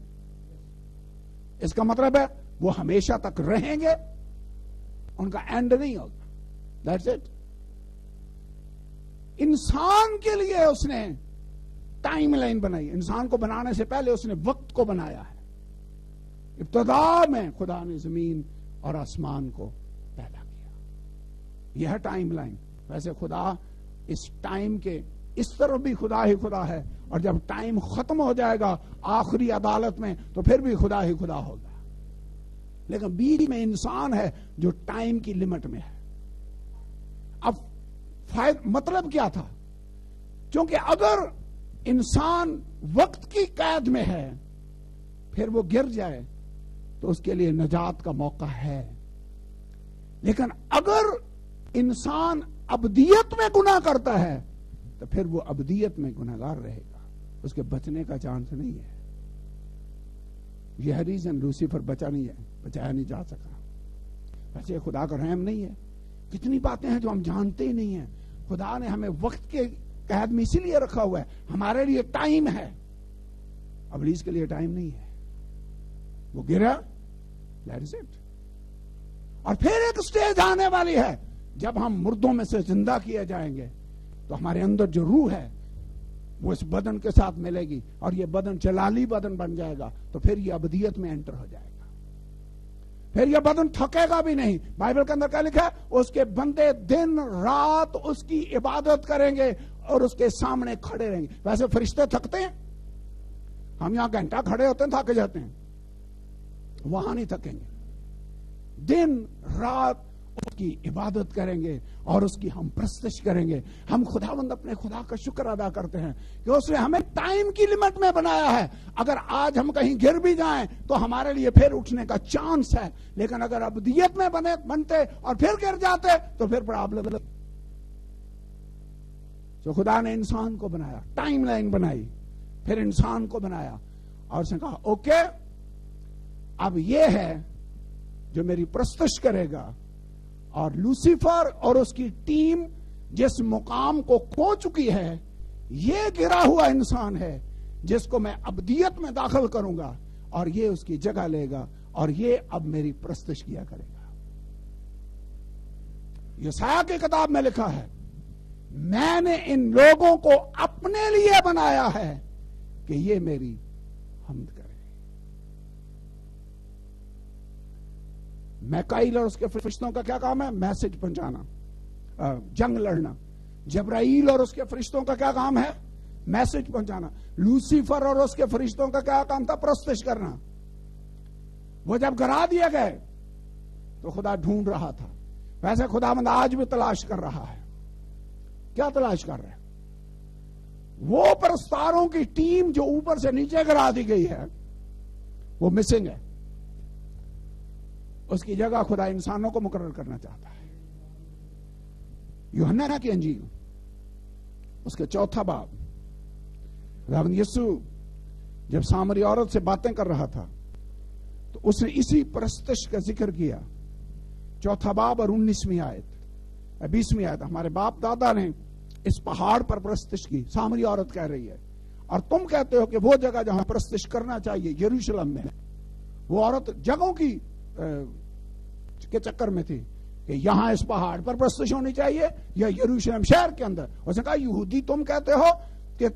اس کا مطلب ہے وہ ہمیشہ تک رہیں گے، ان کا اینڈ نہیں ہوگا۔ دیٹس اٹ انسان کے لیے اس نے ٹائم لائن بنائی۔ انسان کو بنانے سے پہلے اس نے وقت کو بنایا ہے۔ ابتدا میں خدا نے زمین اور آسمان کو پیدا کیا۔ یہ ہے ٹائم لائن۔ ویسے خدا اس ٹائم کے اس طرف بھی خدا ہی خدا ہے اور جب ٹائم ختم ہو جائے گا آخری عدالت میں تو پھر بھی خدا ہی خدا ہوگا۔ لیکن بیچ میں انسان ہے جو ٹائم کی لمٹ میں ہے۔ اب مطلب کیا تھا؟ کیونکہ اگر انسان وقت کی قید میں ہے، پھر وہ گر جائے تو اس کے لیے نجات کا موقع ہے۔ لیکن اگر انسان ابدیت میں گناہ کرتا ہے، تو پھر وہ ابدیت میں گناگار رہے گا۔ اس کے بچنے کا چانس نہیں ہے۔ یہ ریزن لوسیفر بچا نہیں ہے، بچایا نہیں جا سکا۔ ویسے خدا کا رحم نہیں ہے۔ کتنی باتیں ہیں جو ہم جانتے ہی نہیں ہیں۔ خدا نے ہمیں وقت کے قید میں اسی لیے رکھا ہوا ہے، ہمارے لیے ٹائم ہے۔ ابلیس کے لیے ٹائم نہیں ہے۔ وہ گرا اٹ اور پھر ایک سٹیج آنے والی ہے، جب ہم مردوں میں سے زندہ کیے جائیں گے، تو ہمارے اندر جو روح ہے، وہ اس بدن کے ساتھ ملے گی اور یہ بدن چلالی بدن بن جائے گا، تو پھر یہ ابدیت میں انٹر ہو جائے گا۔ پھر یہ بدن تھکے گا بھی نہیں۔ بائبل کے اندر کیا لکھا ہے؟ اس کے بندے دن رات اس کی عبادت کریں گے۔ اور اس کے سامنے کھڑے رہیں گے۔ ویسے فرشتے تھکتے ہیں۔ ہم یہاں گھنٹہ کھڑے ہوتے ہیں تھک جاتے ہیں۔ وہاں نہیں تھکیں گے۔ دن، رات اس کی عبادت کریں گے اور اس کی ہم پرستش کریں گے۔ ہم خدا بند اپنے خدا کا شکر ادا کرتے ہیں کہ اس نے ہمیں ٹائم کی لمٹ میں بنایا ہے۔ اگر آج ہم کہیں گر بھی جائیں تو ہمارے لیے پھر اٹھنے کا چانس ہے۔ لیکن اگر ابدیت میں بنے، بنتے اور پھر گر جاتے تو پھر پرابلم تو خدا نے انسان کو بنایا، ٹائم لائن بنائی، پھر انسان کو بنایا۔ اور اس نے کہا، اوکے، اب یہ ہے جو میری پرستش کرے گا۔ اور لوسیفر اور اس کی ٹیم جس مقام کو کھو چکی ہے، یہ گرا ہوا انسان ہے، جس کو میں ابدیت میں داخل کروں گا۔ اور یہ اس کی جگہ لے گا، اور یہ اب میری پرستش کیا کرے گا۔ یہ سایہ کی کتاب میں لکھا ہے میں نے ان لوگوں کو اپنے لیے بنایا ہے کہ یہ میری حمد کرے میکائل اور اس کے فرشتوں کا کیا کام ہے؟ میسج پہنچانا جنگ لڑنا۔ جبرائیل اور اس کے فرشتوں کا کیا کام ہے؟ میسج پہنچانا لوسیفر اور اس کے فرشتوں کا کیا کام تھا؟ پرستش کرنا۔ وہ جب گرا دیے گئے تو خدا ڈھونڈ رہا تھا۔ ویسے خدا مند آج بھی تلاش کر رہا ہے۔ کیا تلاش کر رہے ہیں؟ وہ پرستاروں کی ٹیم جو اوپر سے نیچے کرا دی گئی ہے، وہ مسنگ ہے۔ اس کی جگہ خدا انسانوں کو مقرر کرنا چاہتا ہے۔ یوہنا کی انجیل، اس کے چوتھا باب۔ رابن یسو جب سامری عورت سے باتیں کر رہا تھا، تو اس نے اسی پرستش کا ذکر کیا۔ چوتھا باب اور انیسویں آیت۔ بیسویں آیت، ہمارے باپ دادا نے اس پہاڑ پر پرستش کی۔ سامری عورت کہہ رہی ہے۔ اور تم کہتے ہو کہ وہ جگہ جہاں پرستش کرنا چاہیے، یروشلم میں۔ وہ عورت جگہوں کی کے چکر میں تھی کہ یہاں اس پہاڑ پر پرستش ہونی چاہیے یا یروشلم شہر کے اندر۔ اس نے کہا، یہودی تم کہتے ہو کہ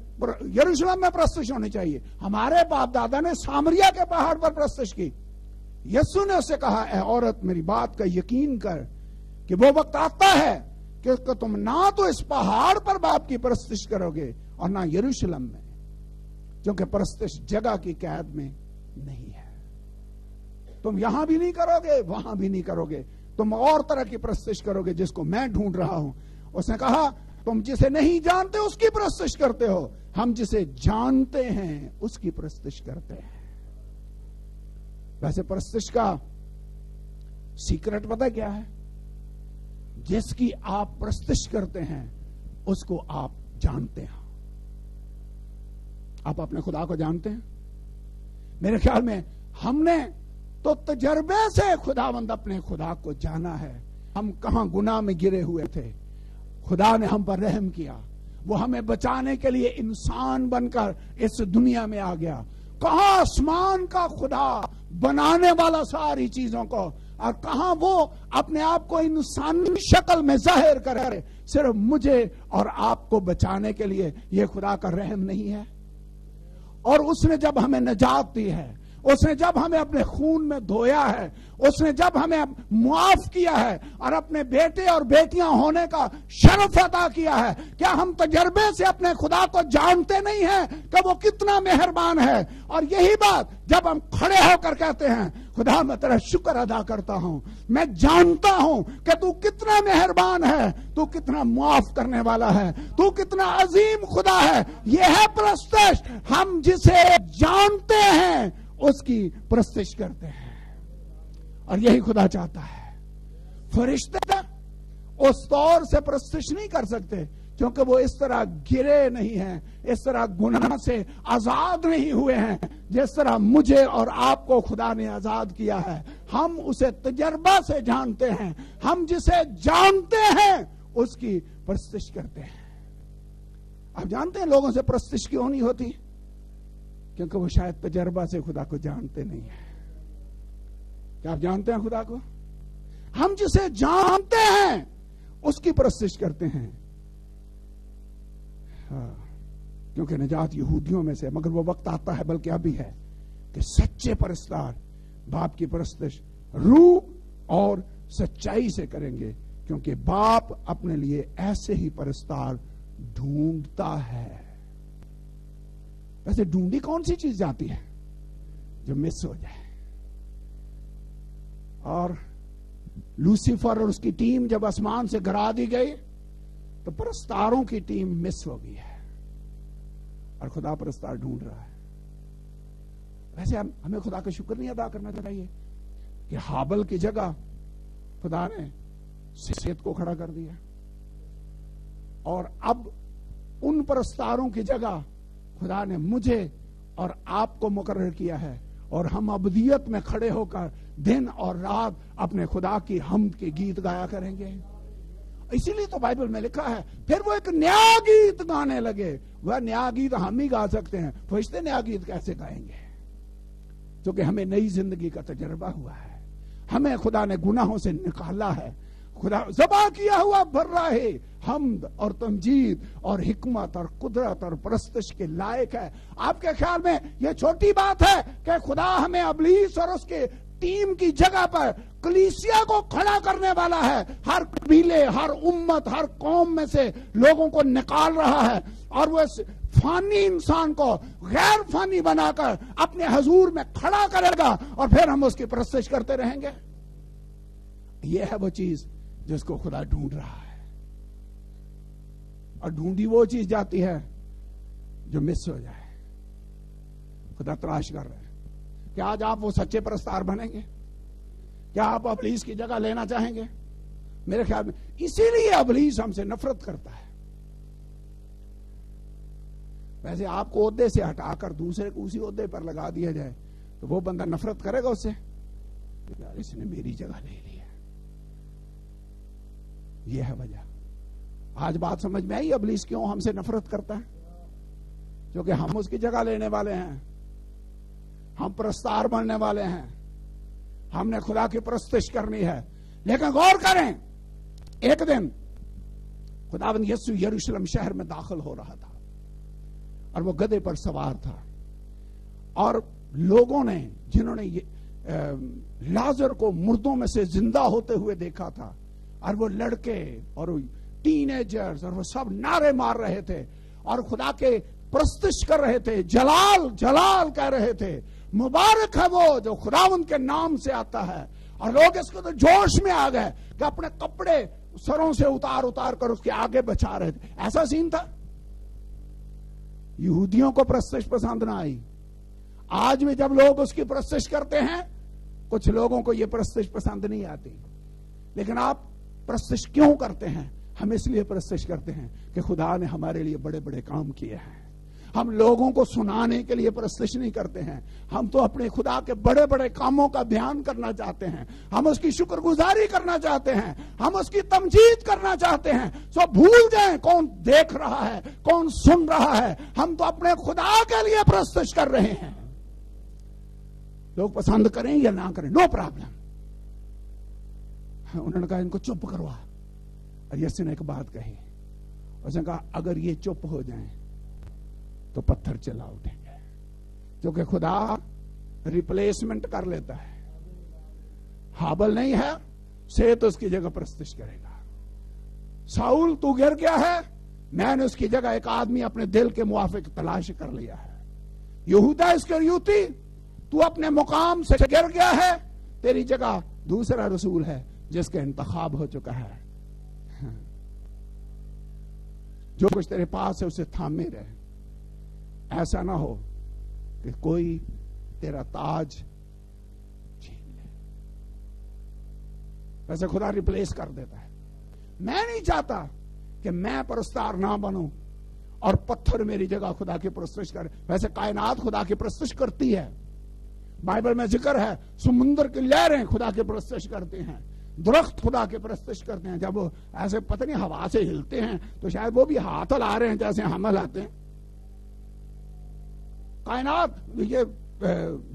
یروشلم میں پرستش ہونی چاہیے۔ ہمارے باپ دادا نے سامریا کے پہاڑ پر پرستش کی۔ یسو نے اسے کہا، اے عورت، میری بات کا یقین کر کہ وہ وقت آتا ہے کہ تم نہ تو اس پہاڑ پر باپ کی پرستش کرو گے اور نہ یروشلم میں، کیونکہ پرستش جگہ کی قید میں نہیں ہے۔ تم یہاں بھی نہیں کرو گے، وہاں بھی نہیں کرو گے۔ تم اور طرح کی پرستش کرو گے جس کو میں ڈھونڈ رہا ہوں۔ اس نے کہا، تم جسے نہیں جانتے اس کی پرستش کرتے ہو، ہم جسے جانتے ہیں اس کی پرستش کرتے ہیں۔ ویسے پرستش کا سیکرٹ پتا کیا ہے؟ جس کی آپ پرستش کرتے ہیں، اس کو آپ جانتے ہیں۔ آپ اپنے خدا کو جانتے ہیں؟ میرے خیال میں ہم نے تو تجربے سے خدا بند اپنے خدا کو جانا ہے۔ ہم کہاں گناہ میں گرے ہوئے تھے؟ خدا نے ہم پر رحم کیا۔ وہ ہمیں بچانے کے لیے انسان بن کر اس دنیا میں آ گیا۔ کہاں آسمان کا خدا بنانے والا ساری چیزوں کو اور کہاں وہ اپنے آپ کو انسانی شکل میں ظاہر کرے صرف مجھے اور آپ کو بچانے کے لیے یہ خدا کا رحم نہیں ہے؟ اور اس نے جب ہمیں نجات دی ہے، اس نے جب ہمیں اپنے خون میں دھویا ہے اس نے جب ہمیں معاف کیا ہے اور اپنے بیٹے اور بیٹیاں ہونے کا شرف عطا کیا ہے، کیا ہم تجربے سے اپنے خدا کو جانتے نہیں ہیں کہ وہ کتنا مہربان ہے؟ اور یہی بات جب ہم کھڑے ہو کر کہتے ہیں، خدا میں تیرا شکر ادا کرتا ہوں، میں جانتا ہوں کہ تو کتنا مہربان ہے، تو کتنا معاف کرنے والا ہے، تو کتنا عظیم خدا ہے۔ یہ ہے پرستش، ہم جسے جانتے ہیں، اس کی پرستش کرتے ہیں۔ اور یہی خدا چاہتا ہے۔ فرشتے اس طور سے پرستش نہیں کر سکتے، کیونکہ وہ اس طرح گرے نہیں ہیں، اس طرح گناہ سے آزاد نہیں ہوئے ہیں۔ جس طرح مجھے اور آپ کو خدا نے آزاد کیا ہے، ہم اسے تجربہ سے جانتے ہیں، ہم جسے جانتے ہیں، اس کی پرستش کرتے ہیں۔ آپ جانتے ہیں لوگوں سے پرستش کیوں نہیں ہوتی؟ کیونکہ وہ شاید تجربہ سے خدا کو جانتے نہیں ہیں۔ کیا آپ جانتے ہیں خدا کو؟ ہم جسے جانتے ہیں اس کی پرستش کرتے ہیں۔ ہاں، کیونکہ نجات یہودیوں میں سے مگر وہ وقت آتا ہے بلکہ ابھی ہے کہ سچے پرستار باپ کی پرستش روح اور سچائی سے کریں گے کیونکہ باپ اپنے لیے ایسے ہی پرستار ڈھونڈتا ہے۔ ویسے ڈھونڈی کون سی چیز جاتی ہے؟ جو مس ہو جائے۔ اور لوسیفر اور اس کی ٹیم جب آسمان سے گرا دی گئی تو پرستاروں کی ٹیم مس ہو گئی ہے اور خدا پرستار ڈھونڈ رہا ہے۔ ویسے ہمیں خدا کا شکر نہیں ادا کرنا چاہیے کہ ہابل کی جگہ خدا نے صحت کو کھڑا کر دیا اور اب ان پرستاروں کی جگہ خدا نے مجھے اور آپ کو مقرر کیا ہے اور ہم ابدیت میں کھڑے ہو کر دن اور رات اپنے خدا کی حمد کے گیت گایا کریں گے۔ اسی لیے تو بائبل میں لکھا ہے، پھر وہ ایک نیا گیت گانے لگے۔ وہ نیا گیت ہم ہی گا سکتے ہیں۔ فرشتے نیا گیت کیسے گائیں گے؟ کیونکہ ہمیں نئی زندگی کا تجربہ ہوا ہے۔ ہمیں خدا نے گناہوں سے نکالا ہے۔ خدا زبا کیا ہوا بھر رہا ہے حمد اور تمجید اور حکمت اور قدرت اور پرستش کے لائق ہے۔ آپ کے خیال میں یہ چھوٹی بات ہے کہ خدا ہمیں ابلیس اور اس کے ٹیم کی جگہ پر کلیسیا کو کھڑا کرنے والا ہے۔ ہر قبیلے، ہر امت، ہر قوم میں سے لوگوں کو نکال رہا ہے اور وہ فانی انسان کو غیر فانی بنا کر اپنے حضور میں کھڑا کرے گا اور پھر ہم اس کی پرستش کرتے رہیں گے۔ یہ ہے وہ چیز جس کو خدا ڈھونڈ رہا ہے۔ اور ڈھونڈی وہ چیز جاتی ہے جو مس ہو جائے۔ خدا تلاش کر رہے ہیں کیا آج آپ وہ سچے پرستار بنیں گے؟ کیا آپ ابلیس کی جگہ لینا چاہیں گے؟ میرے خیال میں اسی لیے ابلیس ہم سے نفرت کرتا ہے۔ ویسے آپ کو عہدے سے ہٹا کر دوسرے کو اسی عہدے پر لگا دیا جائے تو وہ بندہ نفرت کرے گا اس سے؟ اس نے میری جگہ لے لی یہ ہے وجہ۔ آج بات سمجھ میں آئی ابلیس کیوں ہم سے نفرت کرتا ہے؟ کیونکہ ہم اس کی جگہ لینے والے ہیں۔ ہم پرستار بننے والے ہیں۔ ہم نے خدا کی پرستش کرنی ہے۔ لیکن غور کریں، ایک دن خدا بند یسو یروشلم شہر میں داخل ہو رہا تھا اور وہ گدے پر سوار تھا۔ اور لوگوں نے، جنہوں نے لازر کو مردوں میں سے زندہ ہوتے ہوئے دیکھا تھا۔ اور وہ لڑکے اور ٹین ایجرز اور وہ سب نعرے مار رہے تھے۔ اور خدا کے پرستش کر رہے تھے۔ جلال جلال کہہ رہے تھے۔ مبارک ہے وہ جو خدا ان کے نام سے آتا ہے۔ اور لوگ اس کو تو جوش میں آ گئے کہ اپنے کپڑے سروں سے اتار اتار کر اس کے آگے بچا رہے تھے۔ ایسا سین تھا؟ یہودیوں کو پرستش پسند نہ آئی۔ آج بھی جب لوگ اس کی پرستش کرتے ہیں، کچھ لوگوں کو یہ پرستش پسند نہیں آتی۔ لیکن آپ پرستش کیوں کرتے ہیں؟ ہم اس لیے پرستش کرتے ہیں کہ خدا نے ہمارے لیے بڑے بڑے کام کیے ہیں۔ ہم لوگوں کو سنانے کے لیے پرستش نہیں کرتے ہیں۔ ہم تو اپنے خدا کے بڑے بڑے کاموں کا بیان کرنا چاہتے ہیں۔ ہم اس کی شکر گزاری کرنا چاہتے ہیں۔ ہم اس کی تمجید کرنا چاہتے ہیں۔ سو بھول جائیں کون دیکھ رہا ہے، کون سن رہا ہے۔ ہم تو اپنے خدا کے لیے پرستش کر رہے ہیں۔ لوگ پسند کریں یا نہ کریں، نو پرابلم۔ ہاں، انہوں نے کہا ان کو چپ کروا۔ اور یس نے ایک بات کہی۔ اس نے کہا، اگر یہ چپ ہو جائیں تو پتھر چلا اٹھیں گے کیونکہ خدا ریپلیسمنٹ کر لیتا ہے۔ ہابل نہیں ہے سے اس کی جگہ پرستش کرے گا۔ ساؤل، تو گر گیا ہے، میں نے اس کی جگہ ایک آدمی اپنے دل کے موافق تلاش کر لیا ہے۔ یہودا، اس کے یوتی، تو اپنے مقام سے گر گیا ہے۔ تیری جگہ دوسرا رسول ہے جس کا انتخاب ہو چکا ہے۔ جو کچھ تیرے پاس ہے، اسے تھامے رہے۔ ایسا نہ ہو کہ کوئی تیرا تاج چھین لے۔ ویسے خدا ریپلیس کر دیتا ہے۔ میں نہیں چاہتا کہ میں پرستار نہ بنوں اور پتھر میری جگہ خدا کی پرستش کرے۔ ویسے کائنات خدا کی پرستش کرتی ہے۔ بائبل میں ذکر ہے، سمندر کی لہریں خدا کی پرستش کرتے ہیں۔ درخت خدا کے پرستش کرتے ہیں۔ جب وہ ایسے پتہ نہیں ہوا سے ہلتے ہیں تو شاید وہ بھی ہاتھ لا رہے ہیں جیسے ہم لاتے ہیں۔ کائنات، یہ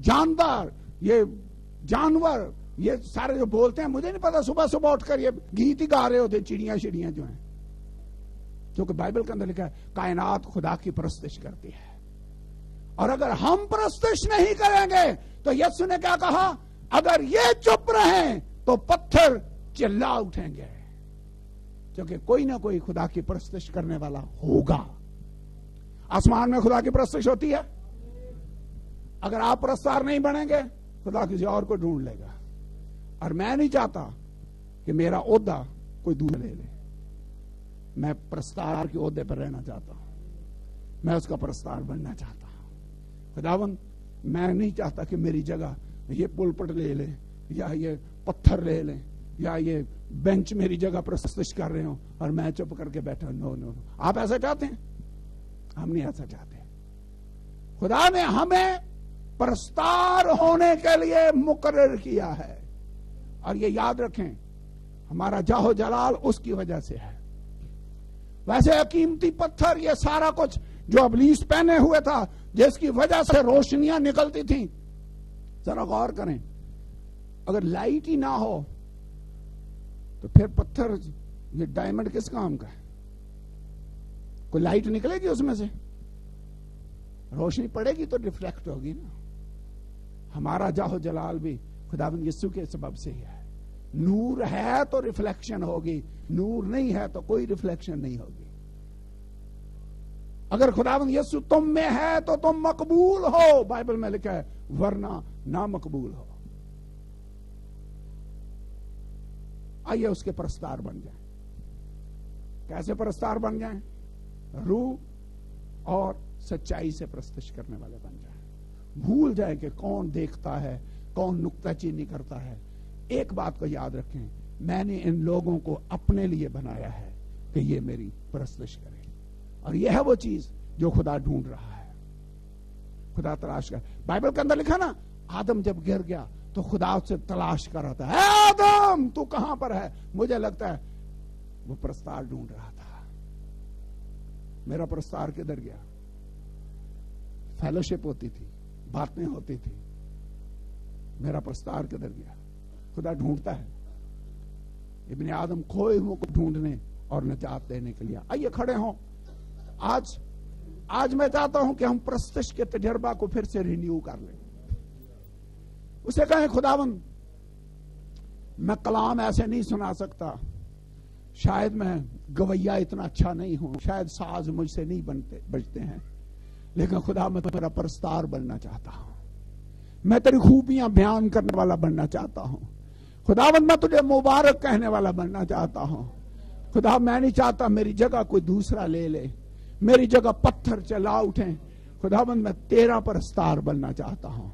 جاندار، یہ جانور، یہ سارے جو بولتے ہیں، مجھے نہیں پتا، صبح صبح اٹھ کر یہ گیت ہی گا رہے ہوتے چڑیاں چڑیاں جو ہیں۔ جو کہ بائبل کے اندر لکھا ہے، کائنات خدا کی پرستش کرتی ہے۔ اور اگر ہم پرستش نہیں کریں گے، تو یسو نے کیا کہا؟ اگر یہ چپ رہیں، تو پتھر چلا اٹھیں گے۔ کیونکہ کوئی نہ کوئی خدا کی پرستش کرنے والا ہوگا۔ آسمان میں خدا کی پرستش ہوتی ہے۔ اگر آپ پرستار نہیں بنیں گے، خدا کسی اور کو ڈھونڈ لے گا۔ اور میں نہیں چاہتا کہ میرا عہدہ کوئی دور لے لے۔ میں پرستار کے عہدے پر رہنا چاہتا ہوں۔ میں اس کا پرستار بننا چاہتا ہوں۔ خداون میں نہیں چاہتا کہ میری جگہ یہ پل پٹ لے لے، یا یہ پتھر لے لیں یا یہ بینچ میری جگہ پر سستش کر رہے ہوں اور میں چپ کر کے بیٹھا نو نو نو۔ آپ ایسا چاہتے ہیں؟ ہم نہیں ایسا چاہتے۔ خدا نے ہمیں پرستار ہونے کے لیے مقرر کیا ہے۔ اور یہ یاد رکھیں، ہمارا جاہو جلال اس کی وجہ سے ہے۔ ویسے قیمتی پتھر، یہ سارا کچھ جو ابلیس پہنے ہوئے تھا، جس کی وجہ سے روشنیاں نکلتی تھیں۔ ذرا غور کریں، اگر لائٹ ہی نہ ہو، تو پھر پتھر، یہ ڈائمنڈ کس کام کا ہے؟ کوئی لائٹ نکلے گی اس میں سے؟ روشنی پڑے گی تو ریفلیکٹ ہوگی نا۔ ہمارا جاہو جلال بھی خدا بند یسو کے سبب سے ہی ہے۔ نور ہے تو ریفلیکشن ہوگی، نور نہیں ہے تو کوئی ریفلیکشن نہیں ہوگی۔ اگر خدا بند یسو تم میں ہے تو تم مقبول ہو۔ بائبل میں لکھا ہے، ورنہ نہ مقبول ہو۔ آئیے اس کے پرستار بن جائیں۔ کیسے پرستار بن جائیں؟ روح اور سچائی سے پرستش کرنے والے بن جائیں۔ بھول جائیں کہ کون دیکھتا ہے، کون نکتہ چینی کرتا ہے۔ ایک بات کو یاد رکھیں، میں نے ان لوگوں کو اپنے لیے بنایا ہے کہ یہ میری پرستش کرے اور یہ ہے وہ چیز جو خدا ڈھونڈ رہا ہے۔ خدا تلاش کر۔ بائبل کے اندر لکھا نا، آدم جب گر گیا تو خدا سے تلاش کر رہا تھا۔ آدم، تو کہاں پر ہے؟ مجھے لگتا ہے وہ پرستار ڈھونڈ رہا تھا۔ میرا پرستار کدھر گیا؟ فیلوشپ ہوتی تھی۔ باتیں ہوتی تھی میرا پرستار کدھر گیا؟ خدا ڈھونڈتا ہے۔ ابن آدم کھوئے ہوں کو ڈھونڈنے اور نجات دینے کے لیے۔ آئیے کھڑے ہوں۔ آج آج میں چاہتا ہوں کہ ہم پرستش کے تجربہ کو پھر سے رینیو کر لیں۔ اسے کہیں خداون میں کلام ایسے نہیں سنا سکتا۔ شاید میں گویا اتنا اچھا نہیں ہوں۔ شاید ساز مجھ سے نہیں بنتے، بجتے ہیں۔ لیکن خدا میں تیرا پرستار بننا چاہتا ہوں۔ میں تیری خوبیاں بیان کرنے والا بننا چاہتا ہوں۔ خدا میں تجھے مبارک کہنے والا بننا چاہتا ہوں۔ خدا میں نہیں چاہتا میری جگہ کوئی دوسرا لے لے۔ میری جگہ پتھر چلا اٹھیں۔ خدا میں تیرا پرستار بننا چاہتا ہوں۔